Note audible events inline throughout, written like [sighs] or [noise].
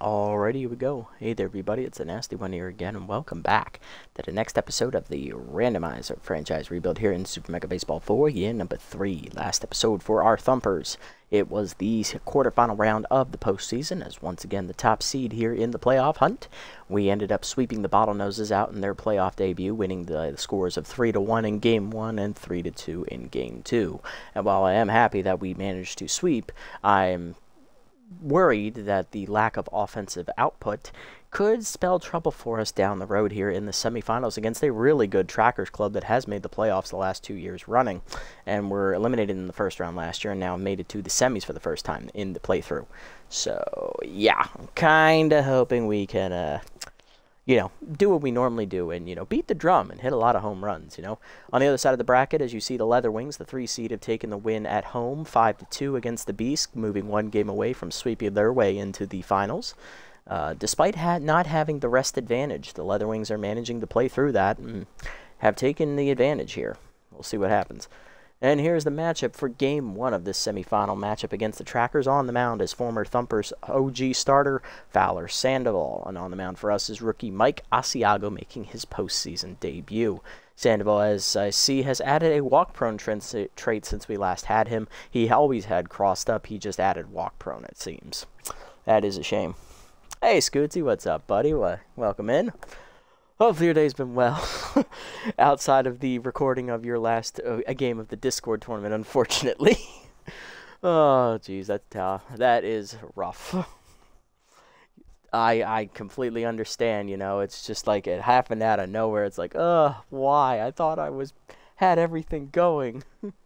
Alrighty, here we go. Hey there, everybody. It's a nasty one here again, and welcome back to the next episode of the Randomizer franchise rebuild here in Super Mega Baseball 4, year number 3. Last episode for our Thumpers. It was the quarterfinal round of the postseason, as once again the top seed here in the playoff hunt. We ended up sweeping the Bottlenoses out in their playoff debut, winning the, the scores of 3 to 1 in game 1 and 3 to 2 in game 2. And while I am happy that we managed to sweep, I'm worried that the lack of offensive output could spell trouble for us down the road here in the semifinals against a really good trackers club that has made the playoffs the last two years running and were eliminated in the first round last year and now made it to the semis for the first time in the playthrough. So, yeah, I'm kind of hoping we can uh, you know, do what we normally do and, you know, beat the drum and hit a lot of home runs, you know. On the other side of the bracket, as you see the Leather Wings, the three seed have taken the win at home, 5 to 2 against the Beast, moving one game away from sweeping their way into the finals. Uh, despite ha not having the rest advantage, the Leather Wings are managing to play through that and have taken the advantage here. We'll see what happens. And here's the matchup for game one of this semifinal matchup against the Trackers. On the mound is former Thumpers OG starter Fowler Sandoval. And on the mound for us is rookie Mike Asiago making his postseason debut. Sandoval, as I see, has added a walk prone trait since we last had him. He always had crossed up, he just added walk prone, it seems. That is a shame. Hey, Scootsy, what's up, buddy? welcome in. Hopefully your day's been well. [laughs] Outside of the recording of your last uh, a game of the Discord tournament, unfortunately. [laughs] oh, jeez, that's tough. That is rough. I I completely understand. You know, it's just like it happened out of nowhere. It's like, uh, why? I thought I was had everything going. [laughs]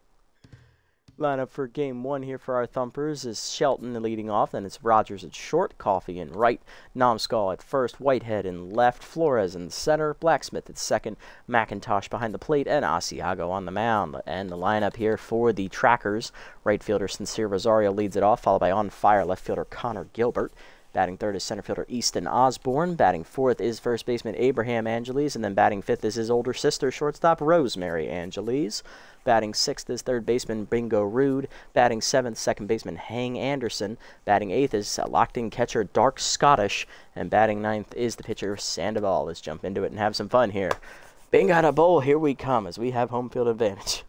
Lineup for game one here for our Thumpers is Shelton leading off, then it's Rogers at short, Coffee in right, Nomskull at first, Whitehead in left, Flores in center, Blacksmith at second, McIntosh behind the plate, and Asiago on the mound. And the lineup here for the Trackers, right fielder Sincere Rosario leads it off, followed by on fire left fielder Connor Gilbert. Batting third is center fielder Easton Osborne. Batting fourth is first baseman Abraham Angeles. And then batting fifth is his older sister, shortstop Rosemary Angeles. Batting sixth is third baseman Bingo Rude. Batting seventh, second baseman Hang Anderson. Batting eighth is locked in catcher Dark Scottish. And batting ninth is the pitcher Sandoval. Let's jump into it and have some fun here. Bing out a bowl, here we come as we have home field advantage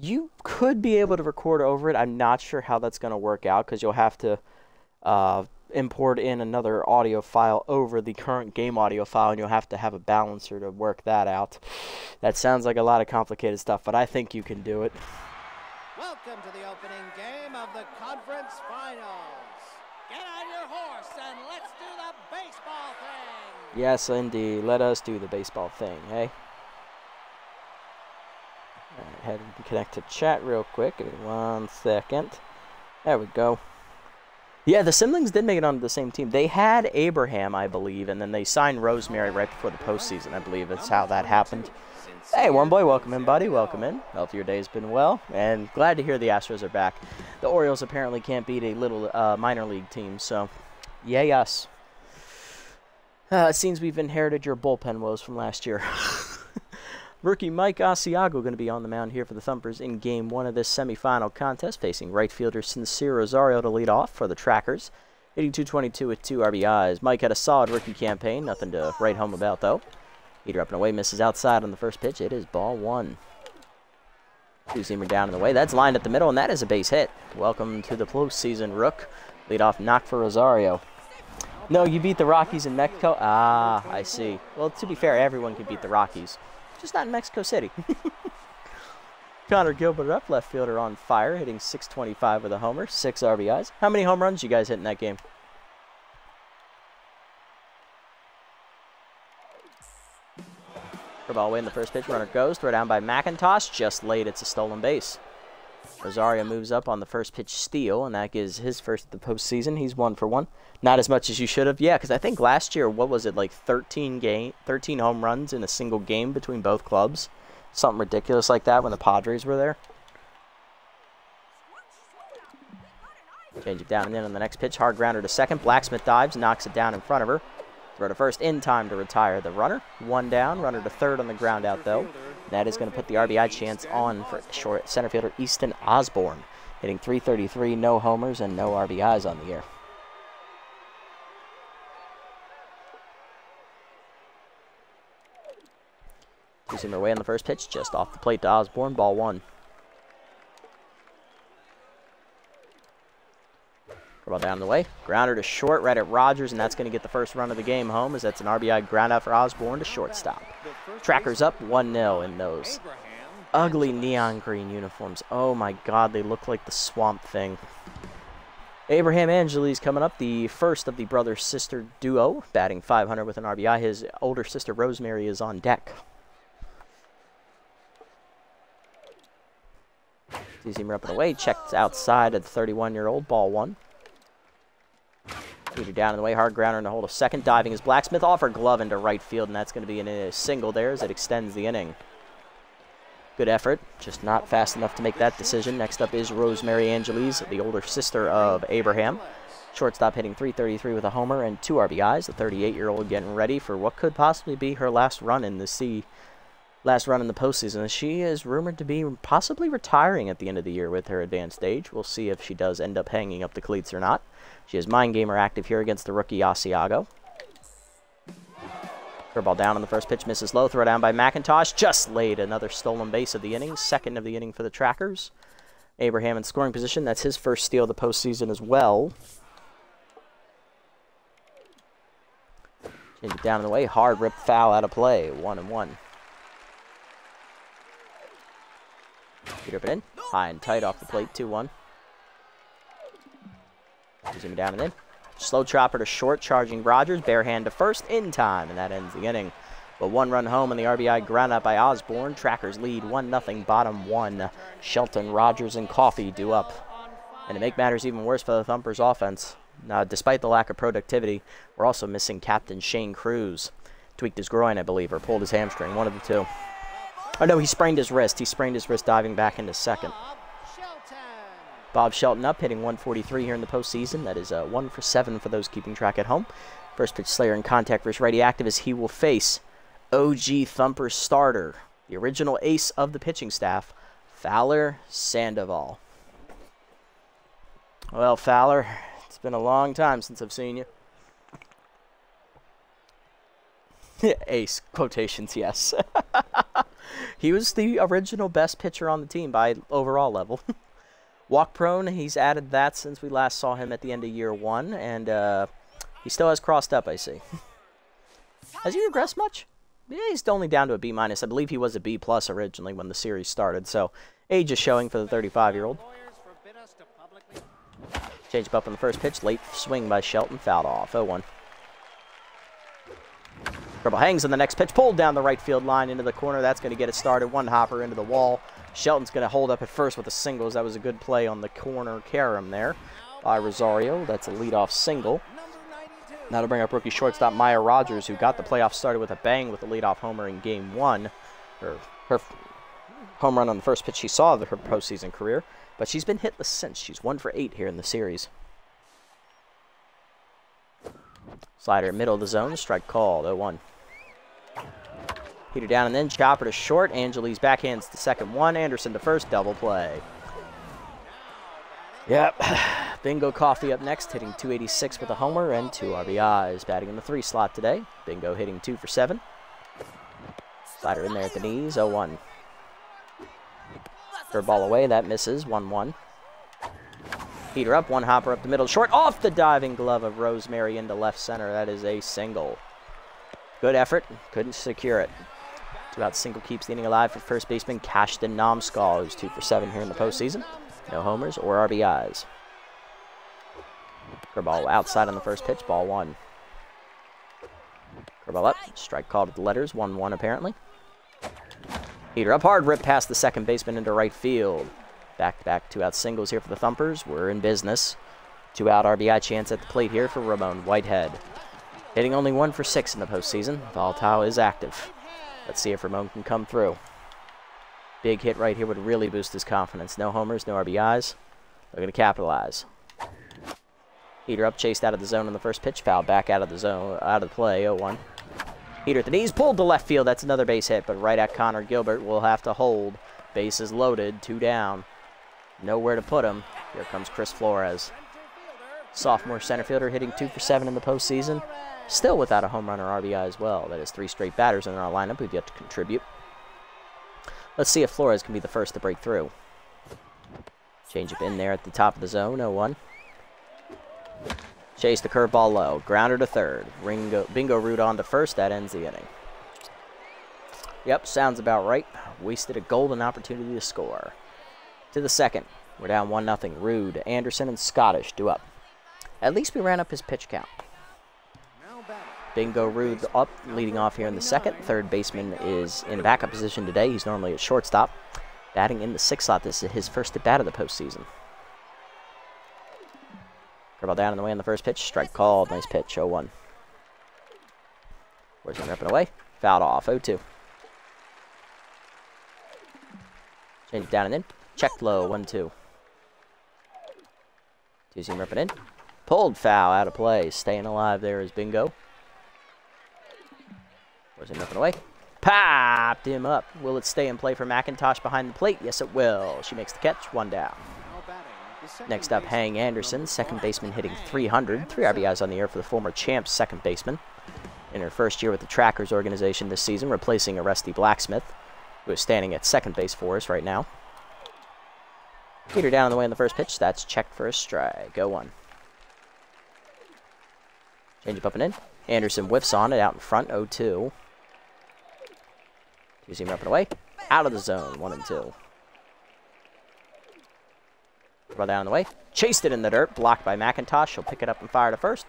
you could be able to record over it. I'm not sure how that's going to work out because you'll have to uh, import in another audio file over the current game audio file, and you'll have to have a balancer to work that out. That sounds like a lot of complicated stuff, but I think you can do it. Welcome to the opening game of the conference finals. Get on your horse and let's do the baseball thing. Yes, indeed. Let us do the baseball thing, eh? Right, head and connect to chat real quick. Give me one second. There we go. Yeah, the Simlings did make it onto the same team. They had Abraham, I believe, and then they signed Rosemary right before the postseason. I believe that's how that happened. Hey, one boy, welcome in, buddy. Welcome in. Hope your day's been well, and glad to hear the Astros are back. The Orioles apparently can't beat a little uh, minor league team, so yay us. Uh, it seems we've inherited your bullpen woes from last year. [laughs] Rookie Mike Asiago going to be on the mound here for the Thumpers in game one of this semifinal contest, facing right fielder Sincere Rosario to lead off for the Trackers. Hitting 222 with two RBIs. Mike had a solid rookie campaign, nothing to write home about though. Heater up and away, misses outside on the first pitch. It is ball one. Two-seamer down in the way. That's lined at the middle, and that is a base hit. Welcome to the postseason, Rook. Lead off knock for Rosario. No, you beat the Rockies in Mexico? Ah, I see. Well, to be fair, everyone can beat the Rockies. Just not in Mexico City. [laughs] Connor Gilbert up, left fielder on fire, hitting 625 with a homer, six RBIs. How many home runs you guys hit in that game? ball away in the first pitch. Runner goes. Throw down by McIntosh. Just late. It's a stolen base. Rosario moves up on the first pitch steal, and that gives his first the postseason. He's one for one. Not as much as you should have. Yeah, because I think last year, what was it, like 13 game, 13 home runs in a single game between both clubs? Something ridiculous like that when the Padres were there. Change it down and in on the next pitch. Hard grounder to second. Blacksmith dives, knocks it down in front of her. Throw to first in time to retire the runner. One down. Runner to third on the ground out, though. That is going to put the RBI chance on for short center fielder Easton Osborne. hitting 333, no homers, and no RBIs on the year. Two-seamer away on the first pitch, just off the plate to Osborne, ball one. Ball down the way. Grounder to short, right at Rogers, and that's going to get the first run of the game home as that's an RBI ground out for Osborne to shortstop. Trackers up 1-0 in those ugly neon green uniforms. Oh my god, they look like the Swamp Thing. Abraham Angeles coming up, the first of the brother-sister duo, batting 500 with an RBI. His older sister Rosemary is on deck. Sees him up away, checked outside of the 31-year-old, ball one. Peter down in the way, hard grounder in the hold of second. Diving is Blacksmith off her glove into right field, and that's going to be a single there as it extends the inning. Good effort, just not fast enough to make that decision. Next up is Rosemary Angeles, the older sister of Abraham. Shortstop hitting 333 with a homer and two RBIs. The 38-year-old getting ready for what could possibly be her last run in the C, last run in the postseason. She is rumored to be possibly retiring at the end of the year with her advanced age. We'll see if she does end up hanging up the cleats or not. She has Mind Gamer active here against the rookie Asiago. Curveball down on the first pitch, misses low. Throw down by McIntosh. Just laid another stolen base of the inning. Second of the inning for the Trackers. Abraham in scoring position. That's his first steal of the postseason as well. Change it down in the way. Hard rip foul out of play. One and one. Up and in. High and tight off the plate. 2 1. Zoom down and in. Slow chopper to short, charging Rogers. Bare hand to first in time, and that ends the inning. But one run home and the RBI ground out by Osborne. Trackers lead 1 0, bottom one. Shelton, Rogers, and Coffee do up. And to make matters even worse for the Thumpers offense, uh, despite the lack of productivity, we're also missing Captain Shane Cruz. Tweaked his groin, I believe, or pulled his hamstring, one of the two. Oh no, he sprained his wrist. He sprained his wrist diving back into second. Bob Shelton up, hitting 143 here in the postseason. That is uh, one for seven for those keeping track at home. First pitch Slayer in contact versus righty active as he will face OG Thumper starter, the original ace of the pitching staff, Fowler Sandoval. Well, Fowler, it's been a long time since I've seen you. [laughs] ace, quotations, yes. [laughs] he was the original best pitcher on the team by overall level. [laughs] Walk prone, he's added that since we last saw him at the end of year one, and uh, he still has crossed up, I see. has he regressed much? Yeah, he's only down to a B minus. I believe he was a B plus originally when the series started, so age is showing for the 35-year-old. Change up on the first pitch, late swing by Shelton, fouled off, 0-1. Dribble hangs on the next pitch, pulled down the right field line into the corner. That's going to get it started. One hopper into the wall. Shelton's going to hold up at first with the singles. That was a good play on the corner carom there by Rosario. That's a leadoff single. Now to bring up rookie shortstop Maya Rogers, who got the playoff started with a bang with a leadoff homer in game one. Her, her home run on the first pitch she saw of her postseason career. But she's been hitless since. She's one for eight here in the series. Slider middle of the zone, strike call, 0-1. Peter down and then chopper to short. Angeles backhands the second one. Anderson to first. Double play. Yep. [sighs] Bingo Coffee up next, hitting 286 with a homer and two RBIs. Batting in the three slot today. Bingo hitting two for seven. Slider in there at the knees. 0 1. Third ball away. That misses. 1 1. Peter up. One hopper up the middle. Short off the diving glove of Rosemary into left center. That is a single. Good effort. Couldn't secure it. About single keeps the inning alive for first baseman Cashton Nomskull, who's two for seven here in the postseason. No homers or RBIs. Curveball outside on the first pitch, ball one. Curveball up, strike called at the letters, 1-1 apparently. Heater up hard, rip past the second baseman into right field. Back-to-back two-out singles here for the Thumpers. We're in business. Two-out RBI chance at the plate here for Ramon Whitehead. Hitting only one for six in the postseason. Valtau is active. Let's see if Ramon can come through. Big hit right here would really boost his confidence. No homers, no RBIs. They're going to capitalize. Heater up, chased out of the zone on the first pitch. Foul back out of the zone, out of the play, 0-1. Heater at the knees, pulled to left field. That's another base hit, but right at Connor Gilbert will have to hold. Bases loaded, two down. Nowhere to put him. Here comes Chris Flores. Sophomore center fielder hitting two for seven in the postseason. Still without a home run or RBI as well. That is three straight batters in our lineup who've yet to contribute. Let's see if Flores can be the first to break through. Change up in there at the top of the zone, 0-1. Chase the curveball low. Grounder to third. Ringo, bingo root on to first. That ends the inning. Yep, sounds about right. Wasted a golden opportunity to score. To the second. We're down 1 nothing. Rude, Anderson, and Scottish do up. At least we ran up his pitch count. Bingo Rude up, leading off here in the second. Third baseman is in backup position today. He's normally at shortstop. Batting in the sixth slot. This is his first at bat of the postseason. Curveball down in the way on the first pitch. Strike called. Nice pitch. 0 1. Where's he ripping away? Fouled off. 0 2. Change it down and in. Check low. 1 2. Two seam ripping in. Pulled foul out of play. Staying alive there is Bingo. Where's he ripping away? Popped him up. Will it stay in play for McIntosh behind the plate? Yes, it will. She makes the catch. One down. Next up, Hang Anderson, second baseman hitting 300. Three RBIs on the air for the former champs second baseman. In her first year with the Trackers organization this season, replacing Aresti Blacksmith, who is standing at second base for us right now. Peter down on the way in the first pitch. That's checked for a strike. Go one. Change up and in. Anderson whiffs on it out in front, 0 2. You see him up and away. Out of the zone, 1 and 2. Run down the way. Chased it in the dirt. Blocked by McIntosh. He'll pick it up and fire to first.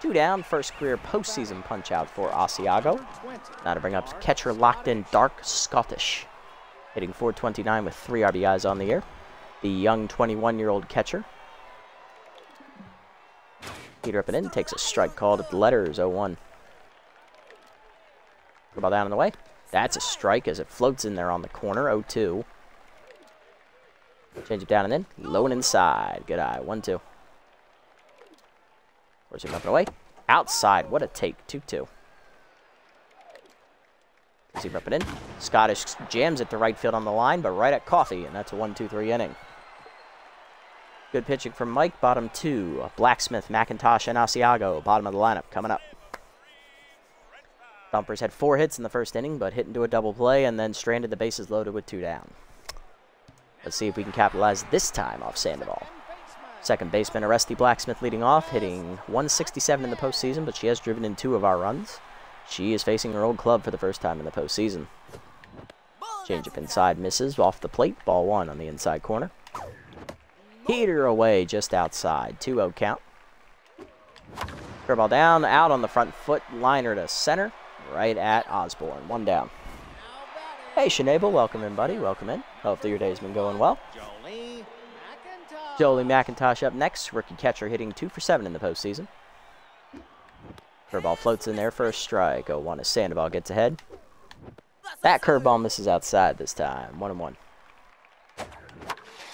Two down. First career postseason punch out for Asiago. Now to bring up catcher locked in Dark Scottish. Hitting 429 with three RBIs on the year. The young 21 year old catcher. Peter up and in. Takes a strike called at the letters 0 1. Ball down in the way. That's a strike as it floats in there on the corner 0 2. Change it down and in. Low and inside. Good eye. 1 2. Where's he up and away? Outside. What a take. 2 2. Is he ripping in? Scottish jams it to right field on the line, but right at Coffee, and that's a 1 2 3 inning. Good pitching from Mike. Bottom two. Blacksmith, McIntosh, and Asiago. Bottom of the lineup coming up. Thumpers had four hits in the first inning, but hit into a double play and then stranded the bases loaded with two down. Let's see if we can capitalize this time off Sandoval. Second baseman Aresti Blacksmith leading off, hitting 167 in the postseason, but she has driven in two of our runs. She is facing her old club for the first time in the postseason. Changeup inside misses off the plate. Ball one on the inside corner. Heater away just outside. 2-0 count. Curveball down, out on the front foot. Liner to center, right at Osborne. One down. Hey, Shanable, welcome in, buddy. Welcome in. Hopefully your day's been going well. Jolie McIntosh. Jolie McIntosh up next. Rookie catcher hitting two for seven in the postseason. Curveball floats in there for a strike. 0-1 as Sandoval gets ahead. That curveball misses outside this time. One and one.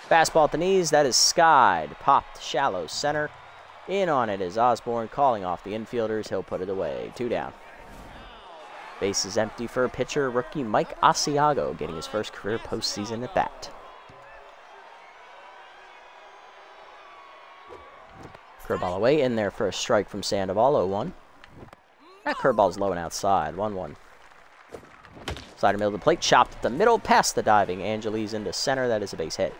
Fastball at the knees. That is skied. Popped shallow center. In on it is Osborne calling off the infielders. He'll put it away. Two down. Base is empty for pitcher rookie Mike Asiago getting his first career postseason at bat. Curveball away in there for a strike from Sandoval 0-1. That curveball's low and outside 1-1. Slider middle of the plate, chopped at the middle, past the diving Angeles into center. That is a base hit.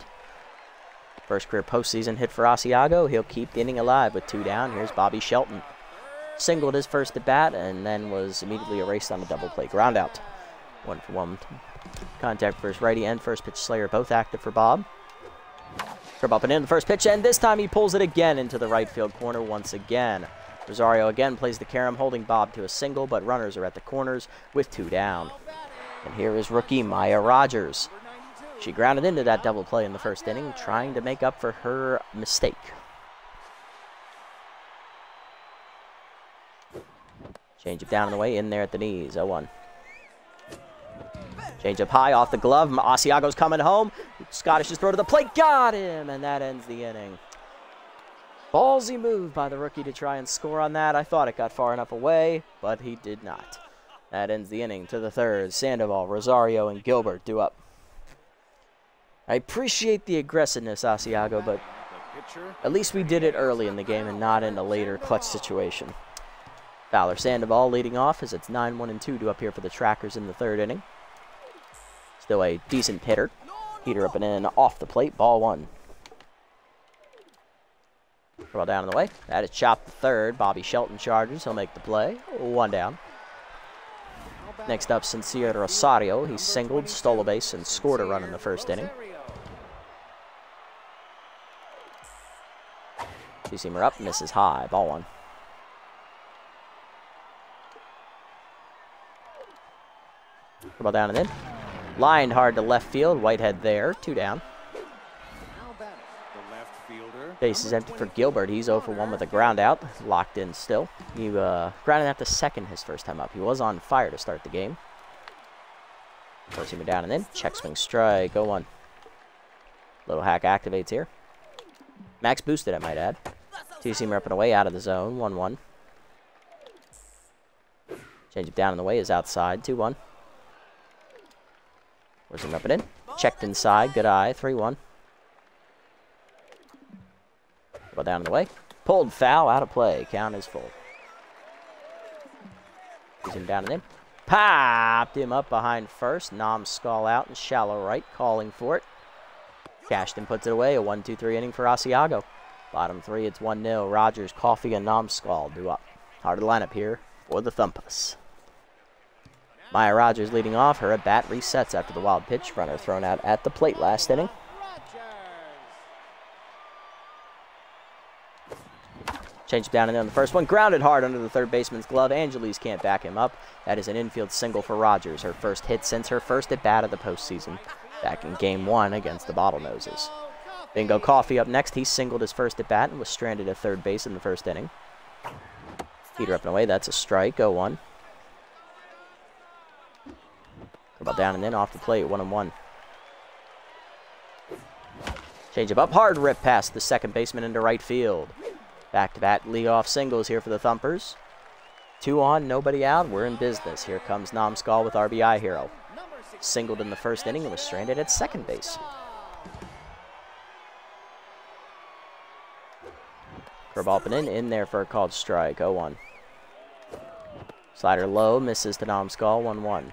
First career postseason hit for Asiago. He'll keep the inning alive with two down. Here's Bobby Shelton. Singled his first at bat and then was immediately erased on a double play ground out. One for one. Contact his righty and first pitch Slayer both active for Bob. Curve up and in the first pitch, and this time he pulls it again into the right field corner once again. Rosario again plays the carom, holding Bob to a single, but runners are at the corners with two down. And here is rookie Maya Rogers. She grounded into that double play in the first inning, trying to make up for her mistake. Change it down on the way, in there at the knees, 0-1. Change up high off the glove. Asiago's coming home. Scottish is throw to the plate. Got him! And that ends the inning. Ballsy move by the rookie to try and score on that. I thought it got far enough away, but he did not. That ends the inning to the third. Sandoval, Rosario, and Gilbert do up. I appreciate the aggressiveness, Asiago, but at least we did it early in the game and not in a later clutch situation. Fowler Sandoval leading off as it's 9 1 and 2 to up here for the Trackers in the third inning. Still a decent hitter. Heater up and in off the plate, ball one. Ball down in the way. That is chopped to third. Bobby Shelton charges. He'll make the play. One down. Next up, Sincere Rosario. He singled, stole a base, and scored a run in the first inning. Two seamer up, misses high. Ball one. Ball down and in. Lined hard to left field. Whitehead there. Two down. Base is empty for Gilbert. He's 0 for 1 with a ground out. Locked in still. He uh, grounded out to second his first time up. He was on fire to start the game. First him down and in. Check swing strike. Go one. Little hack activates here. Max boosted, I might add. Two seamer up and away out of the zone. 1 1. Change it down in the way is outside. 2 1. Where's him up and in? Checked inside. Good eye. 3 1. Ball down in the way. Pulled foul, out of play. Count is full. He's him down and in. Popped him up behind first. Nomskull out and shallow right, calling for it. Cashton puts it away. A 1 2 3 inning for Asiago. Bottom three, it's 1 0. Rogers, Coffee, and Nomskull do up. Hard to lineup here for the Thumpers. Maya Rogers leading off. Her at bat resets after the wild pitch. Runner thrown out at the plate last inning. Change down and in on the first one. Grounded hard under the third baseman's glove. Angeles can't back him up. That is an infield single for Rogers. Her first hit since her first at bat of the postseason. Back in game one against the Bottlenoses. Bingo Coffee up next. He singled his first at bat and was stranded at third base in the first inning. Heater up and away. That's a strike. Go one. About down and in off the plate. One and one. Change up, up hard. Rip past the second baseman into right field. Back to back leadoff singles here for the Thumpers. Two on, nobody out. We're in business. Here comes Nomskull with RBI hero. Singled in the first inning and was stranded at second base. Up and in, in there for a called strike. 0 1. Slider low, misses to Nomskull. 1 1.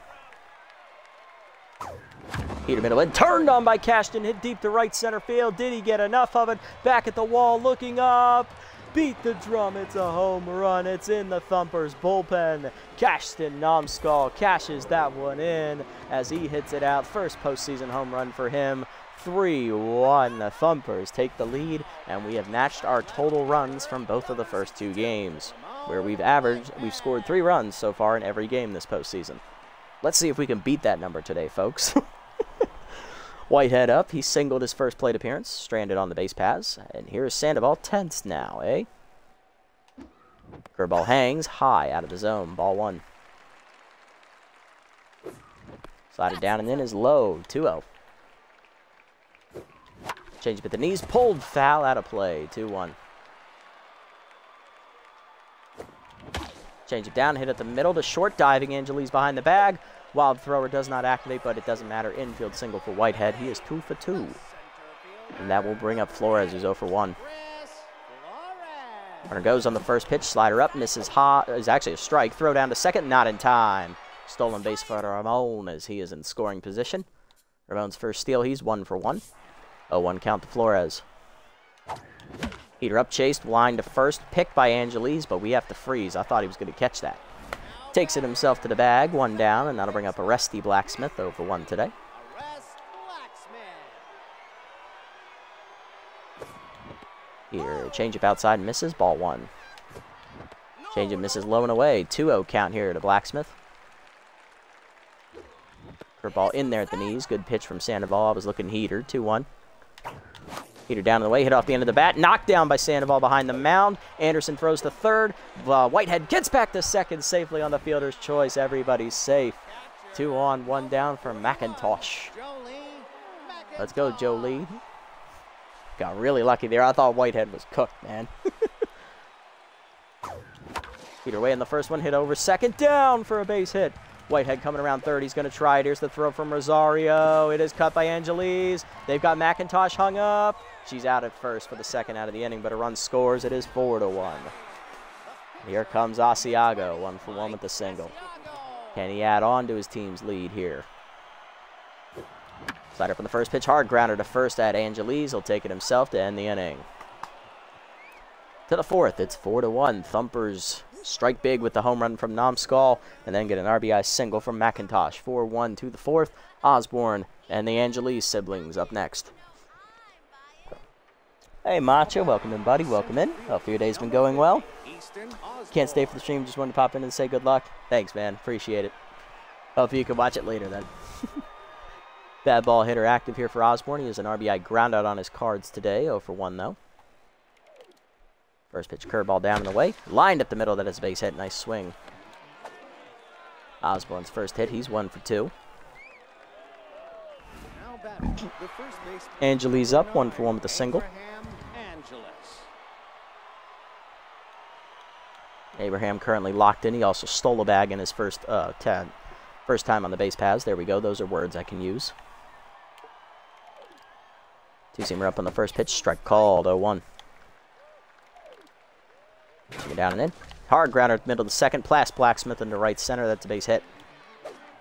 Peter middle turned on by Cashton, hit deep to right center field. Did he get enough of it? Back at the wall, looking up. Beat the drum. It's a home run. It's in the Thumpers bullpen. Cashton Nomskull cashes that one in as he hits it out. First postseason home run for him. 3 1. The Thumpers take the lead, and we have matched our total runs from both of the first two games, where we've averaged, we've scored three runs so far in every game this postseason. Let's see if we can beat that number today, folks. [laughs] Whitehead up. He singled his first plate appearance, stranded on the base paths. And here's Sandoval tense now, eh? Curveball hangs high out of the zone. Ball one. Slided down and in is low. 2 0. Change but the knees pulled foul out of play. 2-1. Change it down, hit at the middle to short diving Angeles behind the bag. Wild thrower does not activate, but it doesn't matter. Infield single for Whitehead. He is two for two. And that will bring up Flores, who's 0 for 1. Runner goes on the first pitch, slider up, misses Ha is actually a strike. Throw down to second, not in time. Stolen base for Ramon as he is in scoring position. Ramon's first steal, he's 1 for 1. 1 count to Flores. Heater up, chased, line to first, picked by Angeles, but we have to freeze. I thought he was going to catch that. Takes it himself to the bag, one down, and that'll bring up Aresti Blacksmith over one today. Here, change up outside, misses, ball one. Change it, misses low and away. 2-0 count here to Blacksmith. Curveball ball in there at the knees. Good pitch from Sandoval. I was looking heater. 2-1. Heater down in the way, hit off the end of the bat. Knocked down by Sandoval behind the mound. Anderson throws to third. Uh, Whitehead gets back to second safely on the fielder's choice. Everybody's safe. Two on, one down for McIntosh. Let's go, Jolie. Got really lucky there. I thought Whitehead was cooked, man. [laughs] Peter Way in the first one, hit over second, down for a base hit. Whitehead coming around third. He's going to try it. Here's the throw from Rosario. It is cut by Angeles. They've got McIntosh hung up. She's out at first for the second out of the inning, but a run scores. It is four to one. Here comes Asiago, one for one with the single. Can he add on to his team's lead here? Slider from the first pitch, hard grounder to first at Angeles. He'll take it himself to end the inning. To the fourth, it's four to one. Thumpers strike big with the home run from Nomskull, and then get an RBI single from McIntosh. 4-1 to the fourth. Osborne and the Angeles siblings up next. Hey Macho, welcome in buddy, welcome in. Hope your day's been going well. Can't stay for the stream, just wanted to pop in and say good luck. Thanks man, appreciate it. Hope you can watch it later then. [laughs] Bad ball hitter active here for Osborne. He has an RBI ground out on his cards today, 0 for 1 though. First pitch curveball down and away. Lined up the middle, that is a base hit. Nice swing. Osborne's first hit, he's one for two. Angeli's up, one for one with a single. Abraham currently locked in. He also stole a bag in his first uh, ten, first time on the base paths. There we go. Those are words I can use. Two-seamer up on the first pitch. Strike called, 0-1. Swing down and in. Hard grounder middle of the second. Plas Blacksmith into right center. That's a base hit.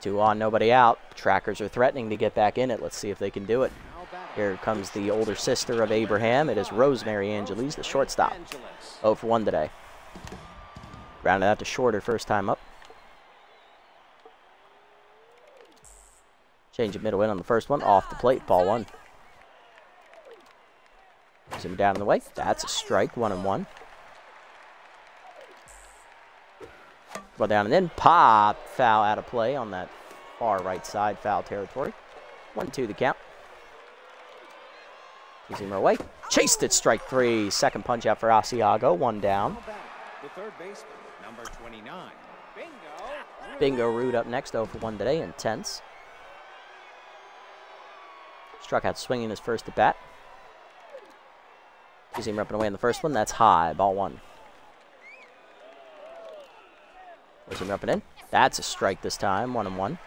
Two on, nobody out. Trackers are threatening to get back in it. Let's see if they can do it. Here comes the older sister of Abraham. It is Rosemary Angeles, the shortstop. 0 for 1 today. Grounded out to shorter first time up. Change of middle in on the first one. Off the plate. Ball one. Zoom down in the way. That's a strike. One and one. Well down and then Pop. Foul out of play on that far right side. Foul territory. One, two the count. Zoomer away. Chased it. Strike three. Second punch out for Asiago. One down. The third baseman, number 29. Bingo. Bingo Root up next. 0 for 1 today. Intense. Struck out swinging his first at bat. Zoomer up and away in the first one. That's high. Ball one. Zoomer up and in. That's a strike this time. One and one.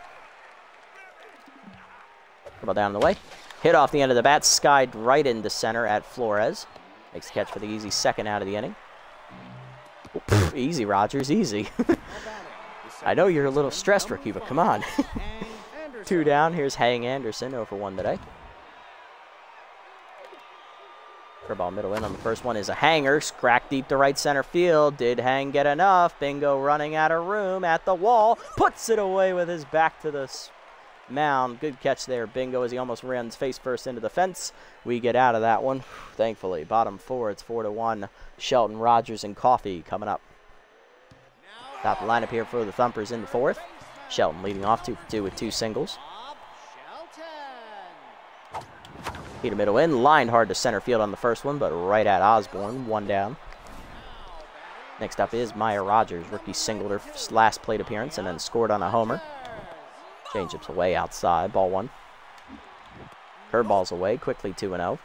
Ball down the way. Hit off the end of the bat. Skied right into the center at Flores. Makes the catch for the easy second out of the inning. Oh, pff, easy, Rogers. Easy. [laughs] I know you're a little stressed, rookie, but come on. [laughs] Two down. Here's Hang Anderson. Oh over 1 today. Curveball middle in on the first one is a hanger. Crack deep to right center field. Did Hang get enough? Bingo running out of room at the wall. Puts it away with his back to the mound. Good catch there, Bingo, as he almost runs face first into the fence. We get out of that one, [sighs] thankfully. Bottom four, it's 4 to one. Shelton, Rogers, and Coffee coming up. Top the lineup here for the Thumpers in the fourth. Shelton leading off 2 2 with two singles. Peter middle in, line hard to center field on the first one, but right at Osborne, one down. Next up is Maya Rogers. Rookie singled her last plate appearance and then scored on a homer. Changeup's away outside, ball one. Curveball's away, quickly 2 0.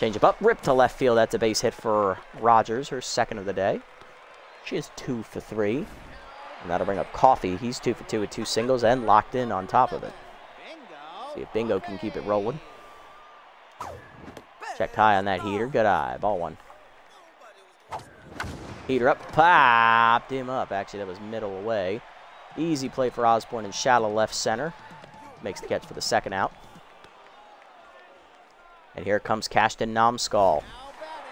Changeup up, rip to left field. That's a base hit for Rogers, her second of the day. She is 2 for 3. And that'll bring up Coffee. He's 2 for 2 with two singles and locked in on top of it. See if Bingo can keep it rolling. Checked high on that heater. Good eye. Ball one. Heater up. Popped him up. Actually, that was middle away. Easy play for Osborne in shallow left center. Makes the catch for the second out. And here comes Cashton Nomskull.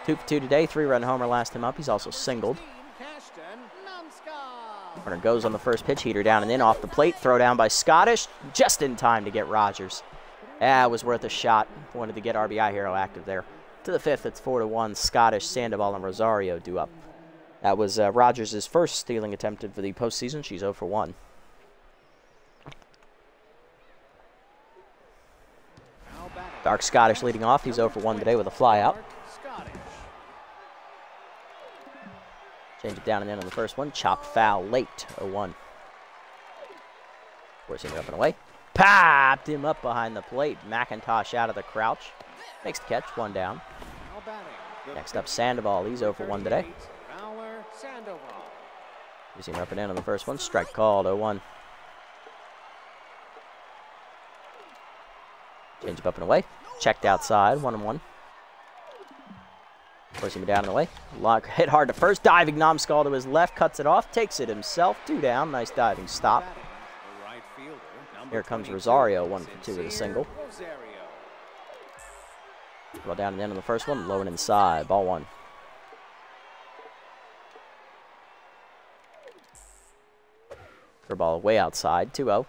Two for two today. Three-run homer last him up. He's also singled. Goes on the first pitch. Heater down and in off the plate. Throw down by Scottish. Just in time to get Rogers. It was worth a shot. Wanted to get RBI Hero active there. To the fifth, it's 4 to one. Scottish, Sandoval, and Rosario do up. That was uh, Rogers' first stealing attempt for the postseason. She's 0 for 1. Dark Scottish leading off. He's 0 for 1 today with a flyout. Change it down and in on the first one. Chop foul late. 0-1. Forcing it up and away. Popped him up behind the plate. McIntosh out of the crouch. Makes the catch. One down. Next up, Sandoval. He's 0 for 1 today. Using up and in on the first one. Strike called 0 1. Change up and away. Checked outside. 1 and 1. Forcing him down the way, Lock hit hard to first. Diving Nomskull to his left. Cuts it off. Takes it himself. Two down. Nice diving stop. Here comes Rosario. One for two with a single. Well down and in on the first one. Low and inside. Ball one. ball way outside. 2 0.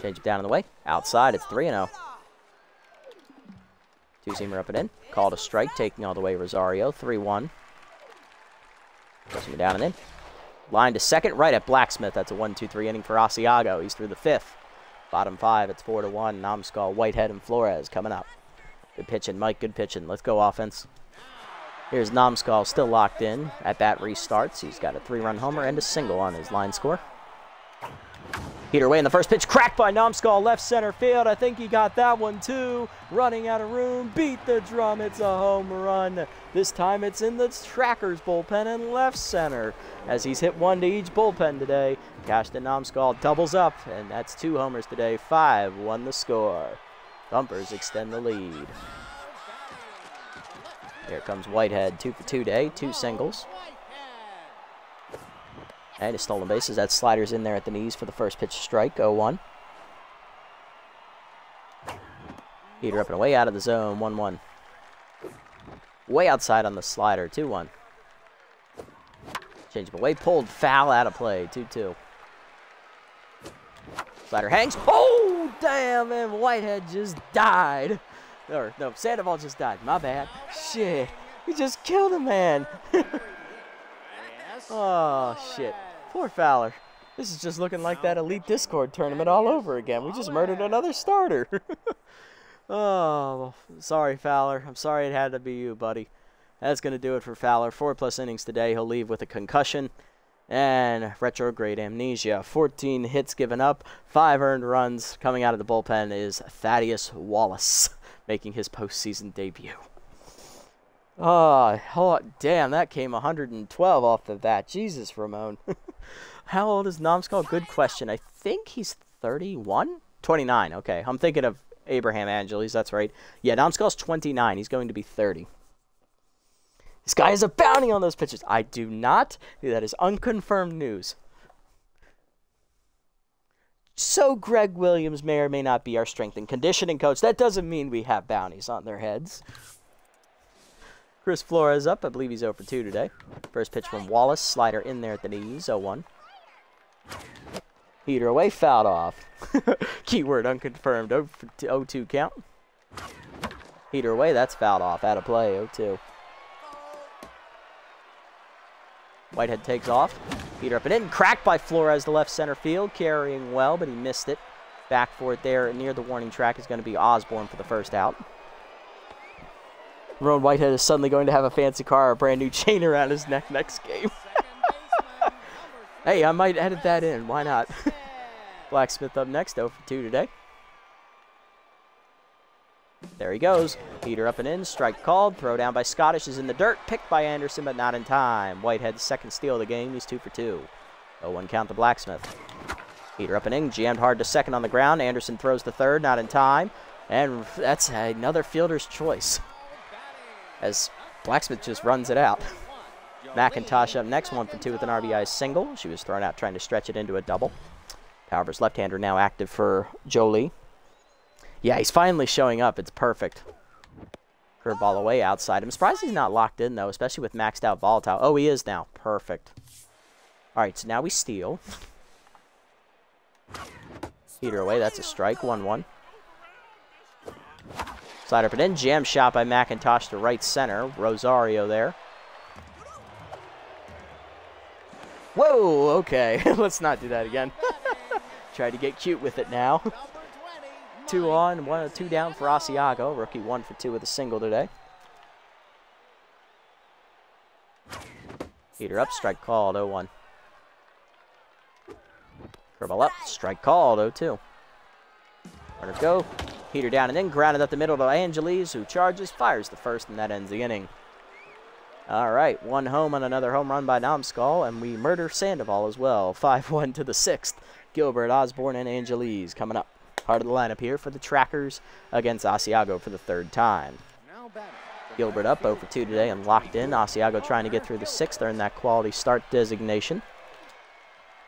Change it down in the way. Outside, it's 3 0. Two up and in. Called a strike, taking all the way Rosario. 3 1. Pushing it down and in. Line to second, right at Blacksmith. That's a 1 2 3 inning for Asiago. He's through the fifth. Bottom five, it's 4 to 1. Nomskull, Whitehead, and Flores coming up. Good pitching, Mike. Good pitching. Let's go, offense. Here's Nomskull still locked in. At bat restarts. He's got a three-run homer and a single on his line score. Heater away in the first pitch, cracked by Nomskull, left center field. I think he got that one too. Running out of room, beat the drum. It's a home run. This time it's in the Trackers bullpen and left center. As he's hit one to each bullpen today. Cashton Nomskull doubles up, and that's two homers today. 5 1 the score. Thumpers extend the lead. Here comes Whitehead, two for two day, two singles. And his stolen bases. That slider's in there at the knees for the first pitch strike, 0-1. Heater up and away out of the zone, 1-1. Way outside on the slider, 2-1. Change away, pulled foul out of play, 2-2. Slider hangs. Oh, damn, and Whitehead just died. Or, no, Sandoval just died. My bad. Shit. He just killed a man. [laughs] oh, shit. Poor Fowler. This is just looking like that Elite Discord tournament all over again. We just murdered another starter. [laughs] oh, sorry, Fowler. I'm sorry it had to be you, buddy. That's going to do it for Fowler. Four plus innings today. He'll leave with a concussion and retrograde amnesia. 14 hits given up, five earned runs. Coming out of the bullpen is Thaddeus Wallace [laughs] making his postseason debut. Oh, oh, damn, that came 112 off of that. Jesus, Ramon. [laughs] How old is Nomskull? Good question. I think he's 31? 29, okay. I'm thinking of Abraham Angeles, that's right. Yeah, Nomskull's 29. He's going to be 30. This guy is a bounty on those pitches. I do not. That is unconfirmed news. So Greg Williams may or may not be our strength and conditioning coach. That doesn't mean we have bounties on their heads. Chris Flores up. I believe he's over 2 today. First pitch from Wallace. Slider in there at the knees. 0-1. Heater away. Fouled off. [laughs] Keyword unconfirmed. 0-2 count. Heater away. That's fouled off. Out of play. 0-2. Whitehead takes off. Peter up and in. Cracked by Flores to left center field. Carrying well, but he missed it. Back for it there near the warning track is going to be Osborne for the first out. Ramon Whitehead is suddenly going to have a fancy car, a brand new chain around his neck next game. [laughs] hey, I might edit that in. Why not? [laughs] Blacksmith up next, 0 for 2 today. There he goes. Peter up and in. Strike called. Throw down by Scottish is in the dirt. Picked by Anderson, but not in time. Whitehead's second steal of the game. He's two for two. 0-1 count to Blacksmith. Peter up and in. Jammed hard to second on the ground. Anderson throws the third. Not in time. And that's another fielder's choice. [laughs] As Blacksmith just runs it out. McIntosh up next. One for two with an RBI single. She was thrown out trying to stretch it into a double. Powerver's left-hander now active for Jolie. Yeah, he's finally showing up. It's perfect. Curveball away outside. I'm surprised he's not locked in, though, especially with maxed out volatile. Oh, he is now. Perfect. All right, so now we steal. Heater away. That's a strike. 1-1. Slider and in. Jam shot by McIntosh to right center. Rosario there. Whoa, okay. [laughs] Let's not do that again. [laughs] Try to get cute with it now. [laughs] two on, one two down for Asiago. Rookie one for two with a single today. Heater up, strike called, 0-1. Curveball up, strike called, 0-2. Runner go. Heater down and then grounded up the middle to Angeles, who charges, fires the first, and that ends the inning. All right, one home on another home run by Nomskull, and we murder Sandoval as well. [laughs] 5-1 to the sixth. Gilbert, Osborne, and Angeles coming up. Part of the lineup here for the Trackers against Asiago for the third time. Gilbert up 0 for 2 today and locked in. Asiago trying to get through the sixth, earn that quality start designation.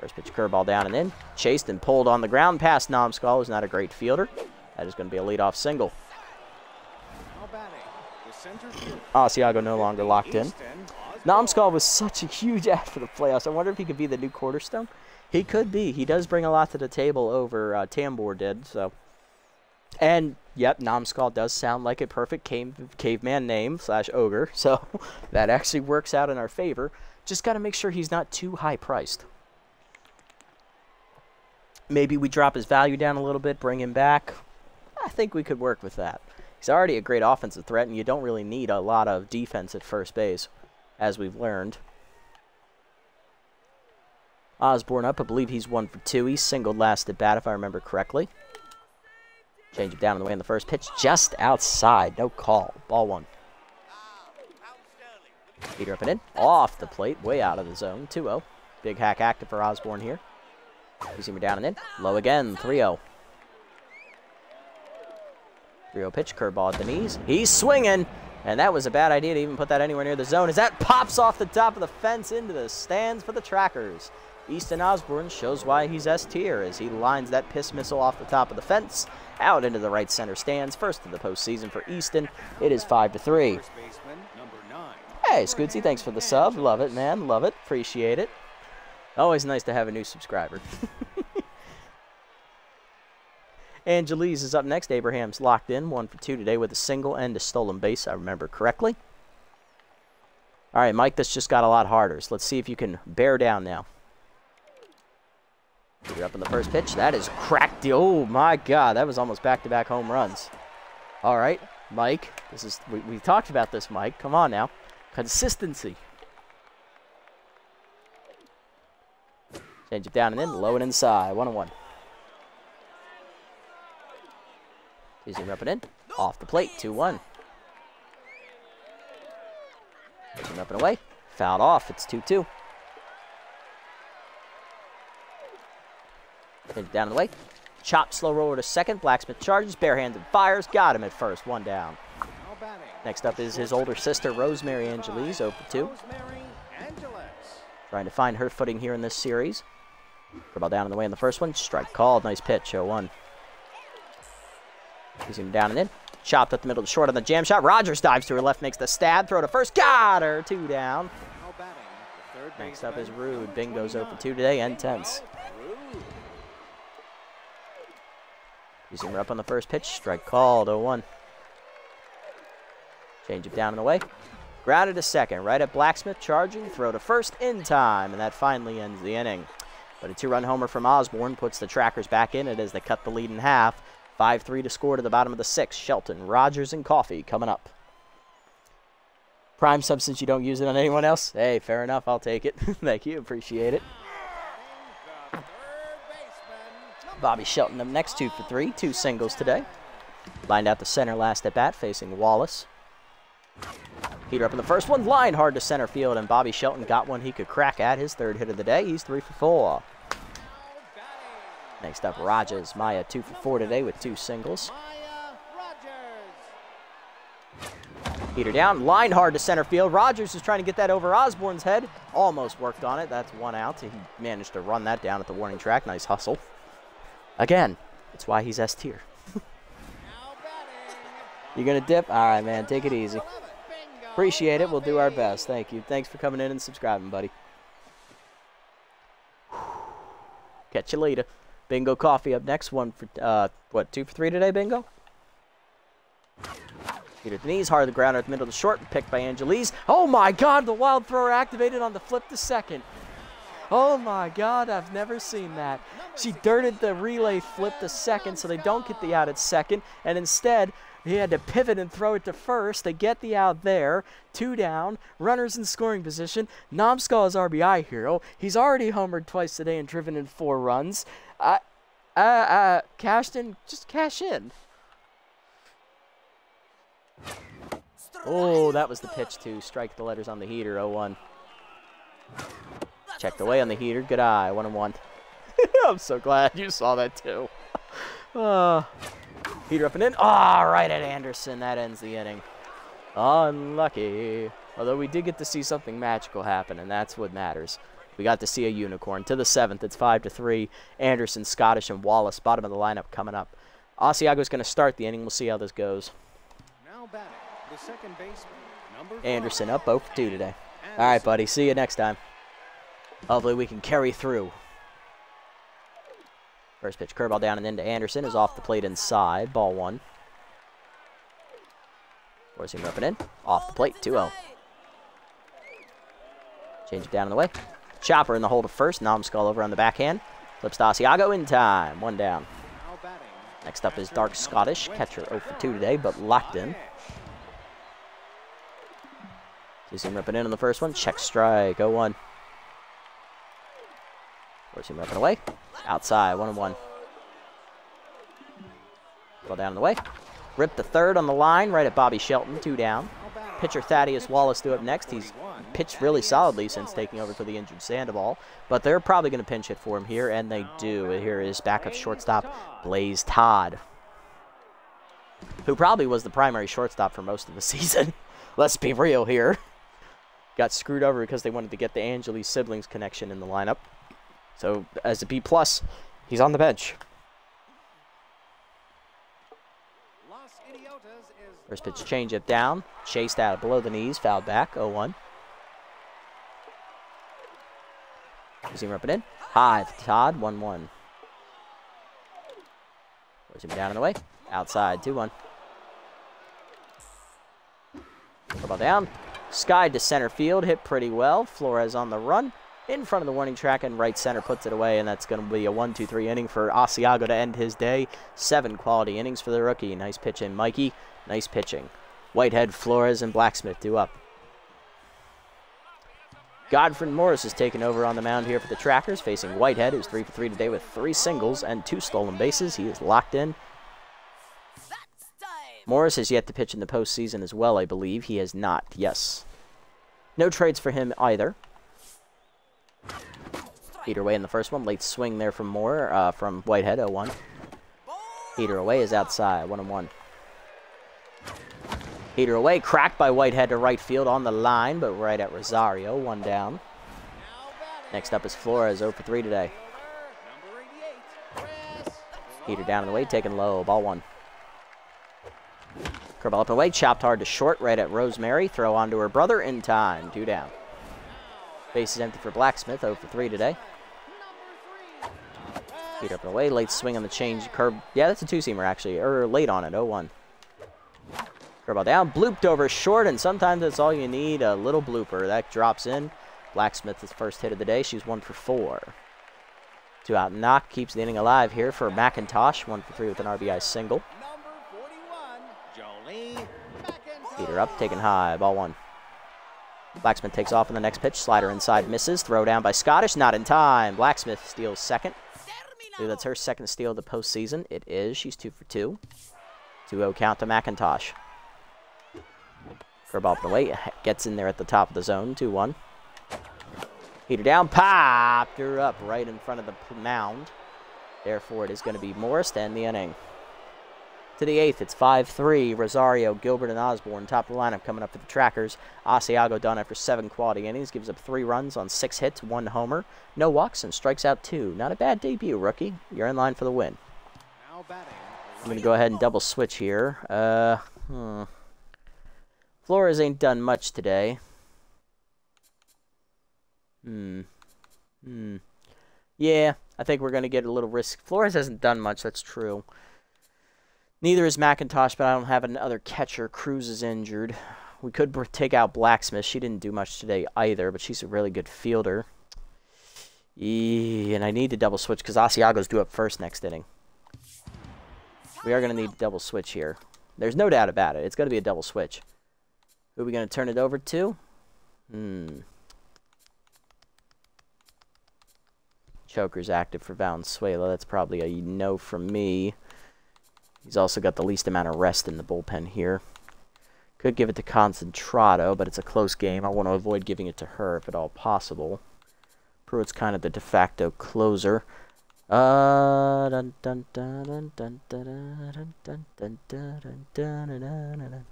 First pitch curveball down and in. Chased and pulled on the ground past Nomskull, who's not a great fielder. That is going to be a leadoff single. Asiago no longer locked in. Nomskull was such a huge [laughs] ad for the playoffs. I wonder if he could be the new cornerstone. He could be. He does bring a lot to the table over uh, Tambor did. So, and yep, Nomskull does sound like a perfect cave, caveman name slash ogre. [laughs] So that actually works out in our favor. Just got to make sure he's not too high priced. Maybe we drop his value down a little bit, bring him back. I think we could work with that. He's already a great offensive threat, and you don't really need a lot of defense at first base, as we've learned. Osborne up. I believe he's one for two. He singled last at bat, if I remember correctly. Change it down in the way in the first pitch. Just outside. No call. Ball one. Heater up and in. Off the plate. Way out of the zone. 2-0. Big hack active for Osborne here. Using down and in. Low again. 3-0. 3-0 pitch, curveball at the knees. He's swinging, and that was a bad idea to even put that anywhere near the zone as that pops off the top of the fence into the stands for the Trackers. Easton Osborne shows why he's S tier as he lines that piss missile off the top of the fence out into the right center stands. First of the postseason for Easton. It is 5 to 3. Hey, Scootsy, thanks for the sub. Love it, man. Love it. Appreciate it. Always nice to have a new subscriber. [laughs] Angeles is up next. Abraham's locked in, one for two today with a single and a stolen base, I remember correctly. All right, Mike, this just got a lot harder. So let's see if you can bear down now. You're up in the first pitch. That is cracked. Oh, my God. That was almost back-to-back -back home runs. All right, Mike. This is we, we talked about this, Mike. Come on now. Consistency. Change it down and in. Low and inside. One and one. Easy up and in. Off the plate, 2-1. up and away. Fouled off. It's 2-2. Down the way. Chop slow roller to second. Blacksmith charges. Barehanded fires. Got him at first. One down. Next up is his older sister, Rosemary Angeles, 0 for 2. Trying to find her footing here in this series. Ball down in the way in the first one. Strike called. Nice pitch. 0-1. He's him down and in. Chopped up the middle, short on the jam shot. Rogers dives to her left, makes the stab, throw to first. Got her. Two down. Next up is Rude. Bingo's open 2 today and tense. Using her up on the first pitch. Strike called. 0 1. Change it down and away. Grounded to second. Right at Blacksmith. Charging. Throw to first in time. And that finally ends the inning. But a two run homer from Osborne puts the Trackers back in it as they cut the lead in half. 5 3 to score to the bottom of the sixth. Shelton, Rogers, and Coffee coming up. Prime substance, you don't use it on anyone else? Hey, fair enough. I'll take it. [laughs] Thank you. Appreciate it. Bobby Shelton up next, two for three, two singles today. Lined out the center last at bat, facing Wallace. Heater up in the first one, line hard to center field, and Bobby Shelton got one he could crack at his third hit of the day. He's three for four. Next up, Rogers. Maya, two for four today with two singles. Heater down, line hard to center field. Rogers is trying to get that over Osborne's head. Almost worked on it. That's one out. He managed to run that down at the warning track. Nice hustle. Again, that's why he's S tier. [laughs] You're gonna dip? All right, man. Take it easy. Appreciate it. We'll do our best. Thank you. Thanks for coming in and subscribing, buddy. [sighs] Catch you later. Bingo Coffee up next. One for, uh, what, two for three today, Bingo? Heater the knees, hard to the ground at the middle of the short, picked by Angeles. Oh my god, the wild thrower activated on the flip to second. Oh my god, I've never seen that. She dirted the relay flip to second so they don't get the out at second, and instead he had to pivot and throw it to first. They get the out there. Two down. Runners in scoring position. Nomskull is RBI hero. He's already homered twice today and driven in four runs. Uh, uh, uh, cashed in. Just cash in. Oh, that was the pitch to strike the letters on the heater. 0-1. Checked away on the heater. Good eye. 1 and 1. [laughs] I'm so glad you saw that too. Uh, [laughs] heater up and in. Ah, oh, right at Anderson. That ends the inning. Unlucky. Although we did get to see something magical happen, and that's what matters. We got to see a unicorn. To the seventh, it's five to three. Anderson, Scottish, and Wallace, bottom of the lineup, coming up. Asiago's going to start the inning. We'll see how this goes. Now batting, the second baseman, number Anderson up 0 for 2 today. All right, buddy. See you next time. Hopefully we can carry through. First pitch, curveball down and into Anderson is off the plate inside. Ball one. Forcing him up and in. Off the plate, 2-0. Change it down in the way. Chopper in the hole to first. Nomskull over on the backhand. Flips to Asiago in time. One down. Next up is Dark Scottish. Catcher 0 for 2 today, but locked in. Sees him ripping in on the first one. Check strike. 0 1. Force him ripping away. Outside. 1 and 1. Go down in the way. Rip the third on the line right at Bobby Shelton. Two down. Pitcher Thaddeus Wallace due up next. He's pitched really solidly since taking over for the injured Sandoval, but they're probably going to pinch hit for him here, and they do. Here is backup shortstop Blaze Todd, who probably was the primary shortstop for most of the [laughs] season. Let's be real here. Got screwed over because they wanted to get the Angeles siblings connection in the lineup. So as a B plus, he's on the bench. First pitch change up down, chased out below the knees, fouled back, 0-1. See him ripping in. High Todd, 1-1. Force him down in the way. Outside, 2-1. Ball down. Sky to center field, hit pretty well. Flores on the run. In front of the warning track and right center puts it away, and that's going to be a 1-2-3 inning for Asiago to end his day. Seven quality innings for the rookie. Nice pitching, Mikey. Nice pitching. Whitehead, Flores, and Blacksmith do up. Godfrey Morris is taking over on the mound here for the Trackers, facing Whitehead, who's 3 for 3 today with three singles and two stolen bases. He is locked in. Morris has yet to pitch in the postseason as well, I believe. He has not, yes. No trades for him either. Heater away in the first one. Late swing there from Moore, uh, from Whitehead, 0-1. Heater away is outside, 1 and 1. Heater away, cracked by Whitehead to right field on the line, but right at Rosario, one down. Next up is Flores, 0 for 3 today. Number 88, Heater down in the way, taken low, ball one. Curveball up and away, chopped hard to short, right at Rosemary. Throw on to her brother in time, two down. Base is empty for Blacksmith, 0 for 3 today. Heater up and away, late swing on the change curve. Yeah, that's a two-seamer actually, or late on it, 0-1. Curveball down, blooped over short, and sometimes that's all you need, a little blooper. That drops in. Blacksmith's first hit of the day. She's one for four. Two out knock keeps the inning alive here for McIntosh. One for three with an RBI single. Number 41, Jolie McIntyre. Heater up, taken high, ball one. Blacksmith takes off on the next pitch. Slider inside misses. Throw down by Scottish, not in time. Blacksmith steals second. That's her second steal of the postseason. It is. She's two for two. 2-0 count to McIntosh. Curveball up the way. Gets in there at the top of the zone. 2-1. Heater down. Popped her up right in front of the mound. Therefore, it is going to be Morris to end the inning. To the eighth, it's 5-3. Rosario, Gilbert, and Osborne top of the lineup coming up for the Trackers. Asiago done after seven quality innings. Gives up three runs on six hits, one homer. No walks, and strikes out two. Not a bad debut, rookie. You're in line for the win. I'm going to go ahead and double switch here. Uh, hmm. Flores ain't done much today. Hmm. Hmm. Yeah, I think we're going to get a little risk. Flores hasn't done much, that's true. Neither is McIntosh, but I don't have another catcher. Cruz is injured. We could take out Blacksmith. She didn't do much today either, but she's a really good fielder. Yeah, and I need to double switch because Asiago's due up first next inning. We are going to need double switch here. There's no doubt about it. It's going to be a double switch. Who are we going to turn it over to? Hmm. Choker's active for Valenzuela. That's probably a no from me. He's also got the least amount of rest in the bullpen here. Could give it to Concentrado, but it's a close game. I want to avoid giving it to her if at all possible. Pruitt's kind of the de facto closer. Uh, dun dun dun dun dun dun dun dun dun dun dun